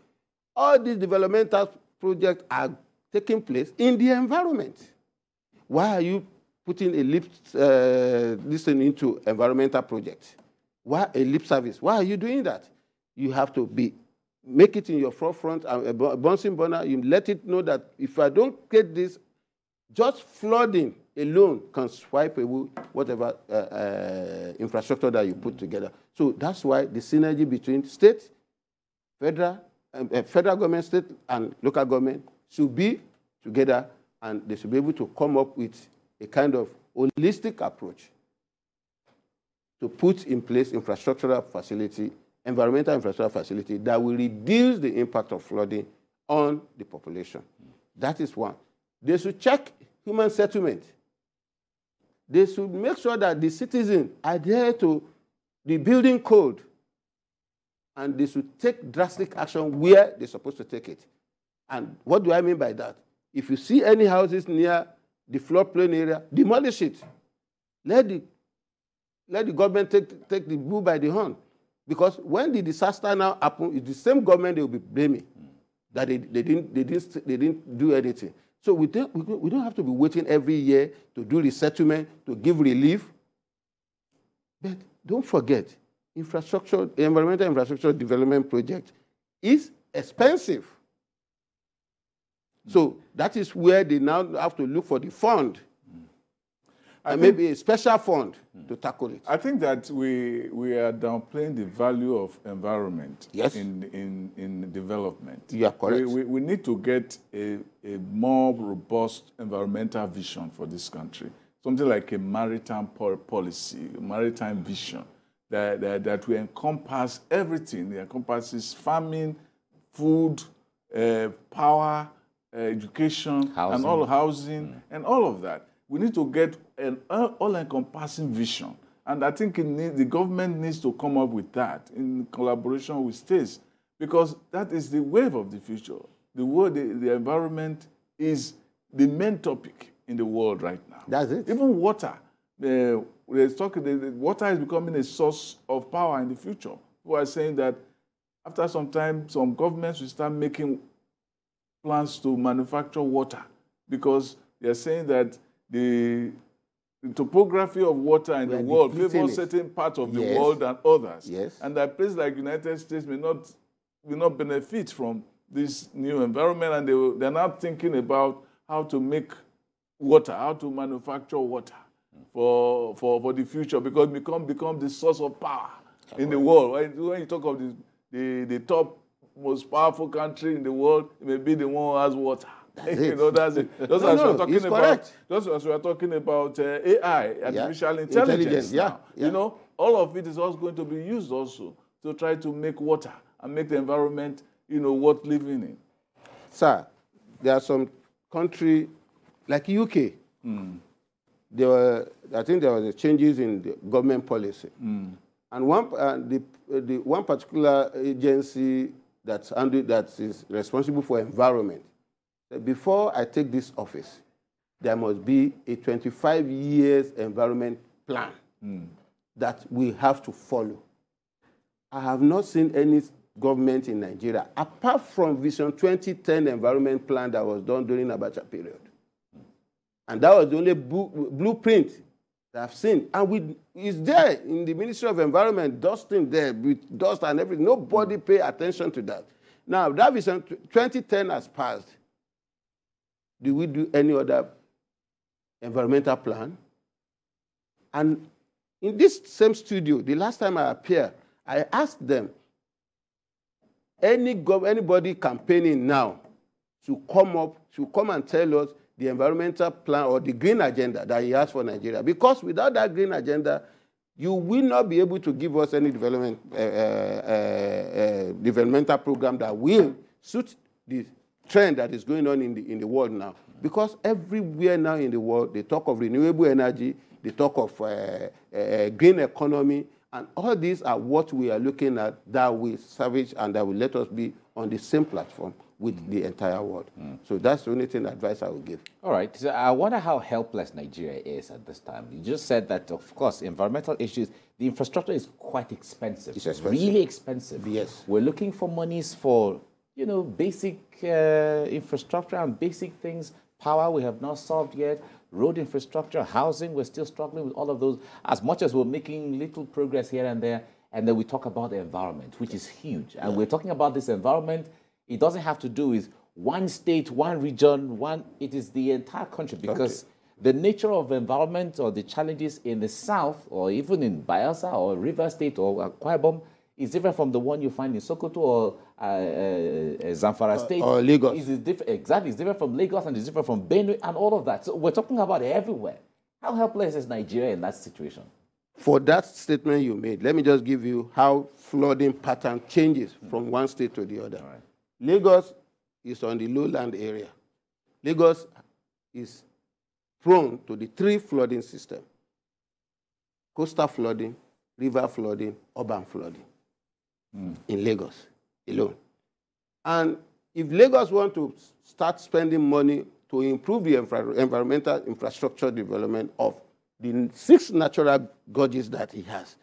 all these developmental projects are taking place in the environment. Why are you putting a lip uh, listen into environmental projects? Why a lip service? Why are you doing that? You have to be make it in your forefront and a bouncing burner. You let it know that if I don't get this, just flooding alone can swipe away whatever uh, uh, infrastructure that you put together. So that's why the synergy between state, federal, um, uh, federal government, state, and local government should be together, and they should be able to come up with a kind of holistic approach to put in place infrastructural facility, environmental infrastructural facility that will reduce the impact of flooding on the population. That is one. They should check human settlement. They should make sure that the citizens adhere to the building code and they should take drastic action where they're supposed to take it. And what do I mean by that? If you see any houses near the floodplain area, demolish it. Let the, let the government take, take the bull by the horn. Because when the disaster now happen, it's the same government they will be blaming that they, they, didn't, they, didn't, they didn't do anything. So we don't- we don't have to be waiting every year to do resettlement, to give relief. But don't forget, infrastructure, environmental infrastructure development project is expensive. So that is where they now have to look for the fund. and think- maybe a special fund to tackle it. I think that we we are downplaying the value of environment Yes. in, in, in development. You are correct. We, we, we need to get a, a more robust environmental vision for this country. Something like a maritime policy, a maritime vision that, that, that will encompass everything. It encompasses farming, food, uh, power, uh, education, and Housing. all housing, and all of that. We need to get an all- all-encompassing vision. And I think need, the government needs to come up with that in collaboration with states, because that is the wave of the future. The world, the, the environment is the main topic in the world right now. That's it. Even water. Uh, there's talk, the, the water is becoming a source of power in the future. People are saying that after some time, some governments will start making plans to manufacture water because they're saying that the, the topography of water in the are world favors certain parts of the Yes. world than others. Yes. And that places like United States may not will not benefit from this new environment, and they they're now thinking about how to make water, how to manufacture water for for, for the future because become become the source of power in the world. When, when you talk of the, the the top most powerful country in the world, it may be the one who has water. [laughs] you know, that's it. [laughs] Just No, as no, we're talking about, correct. just as we're talking about uh, AI, artificial intelligence. Intelligence, yeah, now, yeah. You know, all of it is also going to be used also to try to make water and make the environment, you know, worth living in. Sir, there are some country like UK. There were, I think there was changes in the government policy, and one uh, the, the one particular agency that's under that is responsible for environment. Before I take this office, there must be a 25 years environment plan that we have to follow. I have not seen any government in Nigeria, apart from Vision 2010 environment plan that was done during Abacha period. And that was the only blueprint that I've seen. And we, it's there in the Ministry of Environment, dusting there with dust and everything. Nobody mm. pay attention to that. Now, that Vision 2010 has passed. Do we do any other environmental plan? And in this same studio, the last time I appeared, I asked them, any anybody campaigning now to come up, to come and tell us the environmental plan or the green agenda that he has for Nigeria. Because without that green agenda, you will not be able to give us any development, uh, uh, uh, developmental program that will suit the trend that is going on in the, in the world now. Because everywhere now in the world, they talk of renewable energy, they talk of uh, uh, green economy, and all these are what we are looking at that will salvage and that will let us be on the same platform with the entire world. So that's the only thing advice I will give. All right. So I wonder how helpless Nigeria is at this time. You just said that, of course, environmental issues, the infrastructure is quite expensive. It's expensive. Really expensive. Yes. We're looking for monies for, you know, basic uh, infrastructure and basic things. Power, we have not solved yet. Road infrastructure, housing, we're still struggling with all of those. As much as we're making little progress here and there, and then we talk about the environment, which is huge. And we're talking about this environment it doesn't have to do with one state, one region, one. It is the entire country because the nature of environment or the challenges in the south or even in Bayelsa or River State or Akwa Ibom is different from the one you find in Sokoto or uh, uh, uh, Zamfara State. or Lagos. Is different, exactly. It's different from Lagos and it's different from Benue and all of that. So we're talking about everywhere. How helpless is Nigeria in that situation? For that statement you made, let me just give you how flooding pattern changes from one state to the other. Lagos is on the lowland area. Lagos is prone to the three flooding system. Coastal flooding, river flooding, urban flooding in Lagos alone. And if Lagos want to start spending money to improve the infra- environmental infrastructure development of the six natural gorges that it has,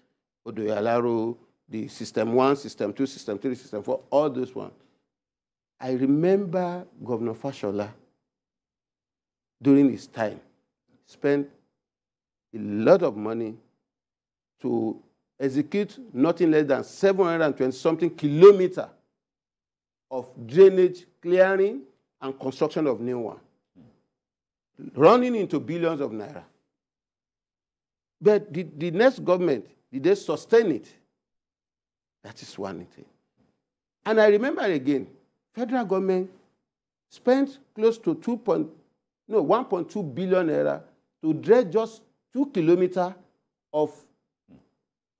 Odoyalaro, the system one, system two, system three, system four, all those ones. I remember Governor Fashola during his time spent a lot of money to execute nothing less than 720 something kilometer of drainage clearing and construction of new one, running into billions of naira. But the, the next government, did they sustain it? That is one thing. And I remember again, federal government spent close to 2. Point, no, 1.2 billion naira to dredge just two kilometers of,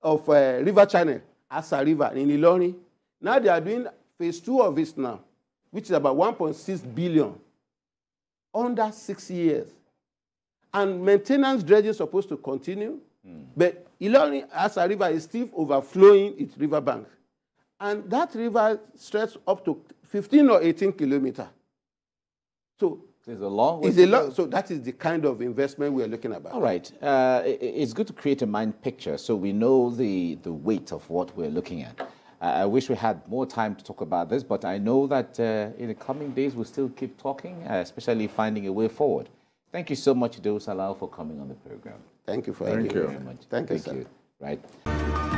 of uh, river channel, Asa River in Ilorin. Now they are doing phase two of it now, which is about 1.6 billion under six years. And maintenance dredging supposed to continue, mm. but Ilorin Asa River is still overflowing its river bank. And that river stretches up to 15 or 18 kilometers. So it's a long it's a long, So that is the kind of investment we are looking at. All right. Uh, it's good to create a mind picture so we know the, the weight of what we're looking at. Uh, I wish we had more time to talk about this, but I know that uh, in the coming days we'll still keep talking, uh, especially finding a way forward. Thank you so much, Idowu Salao, for coming on the program. Thank you for Thank having you. me. Very much. Thank you, Thank sir. you. Right.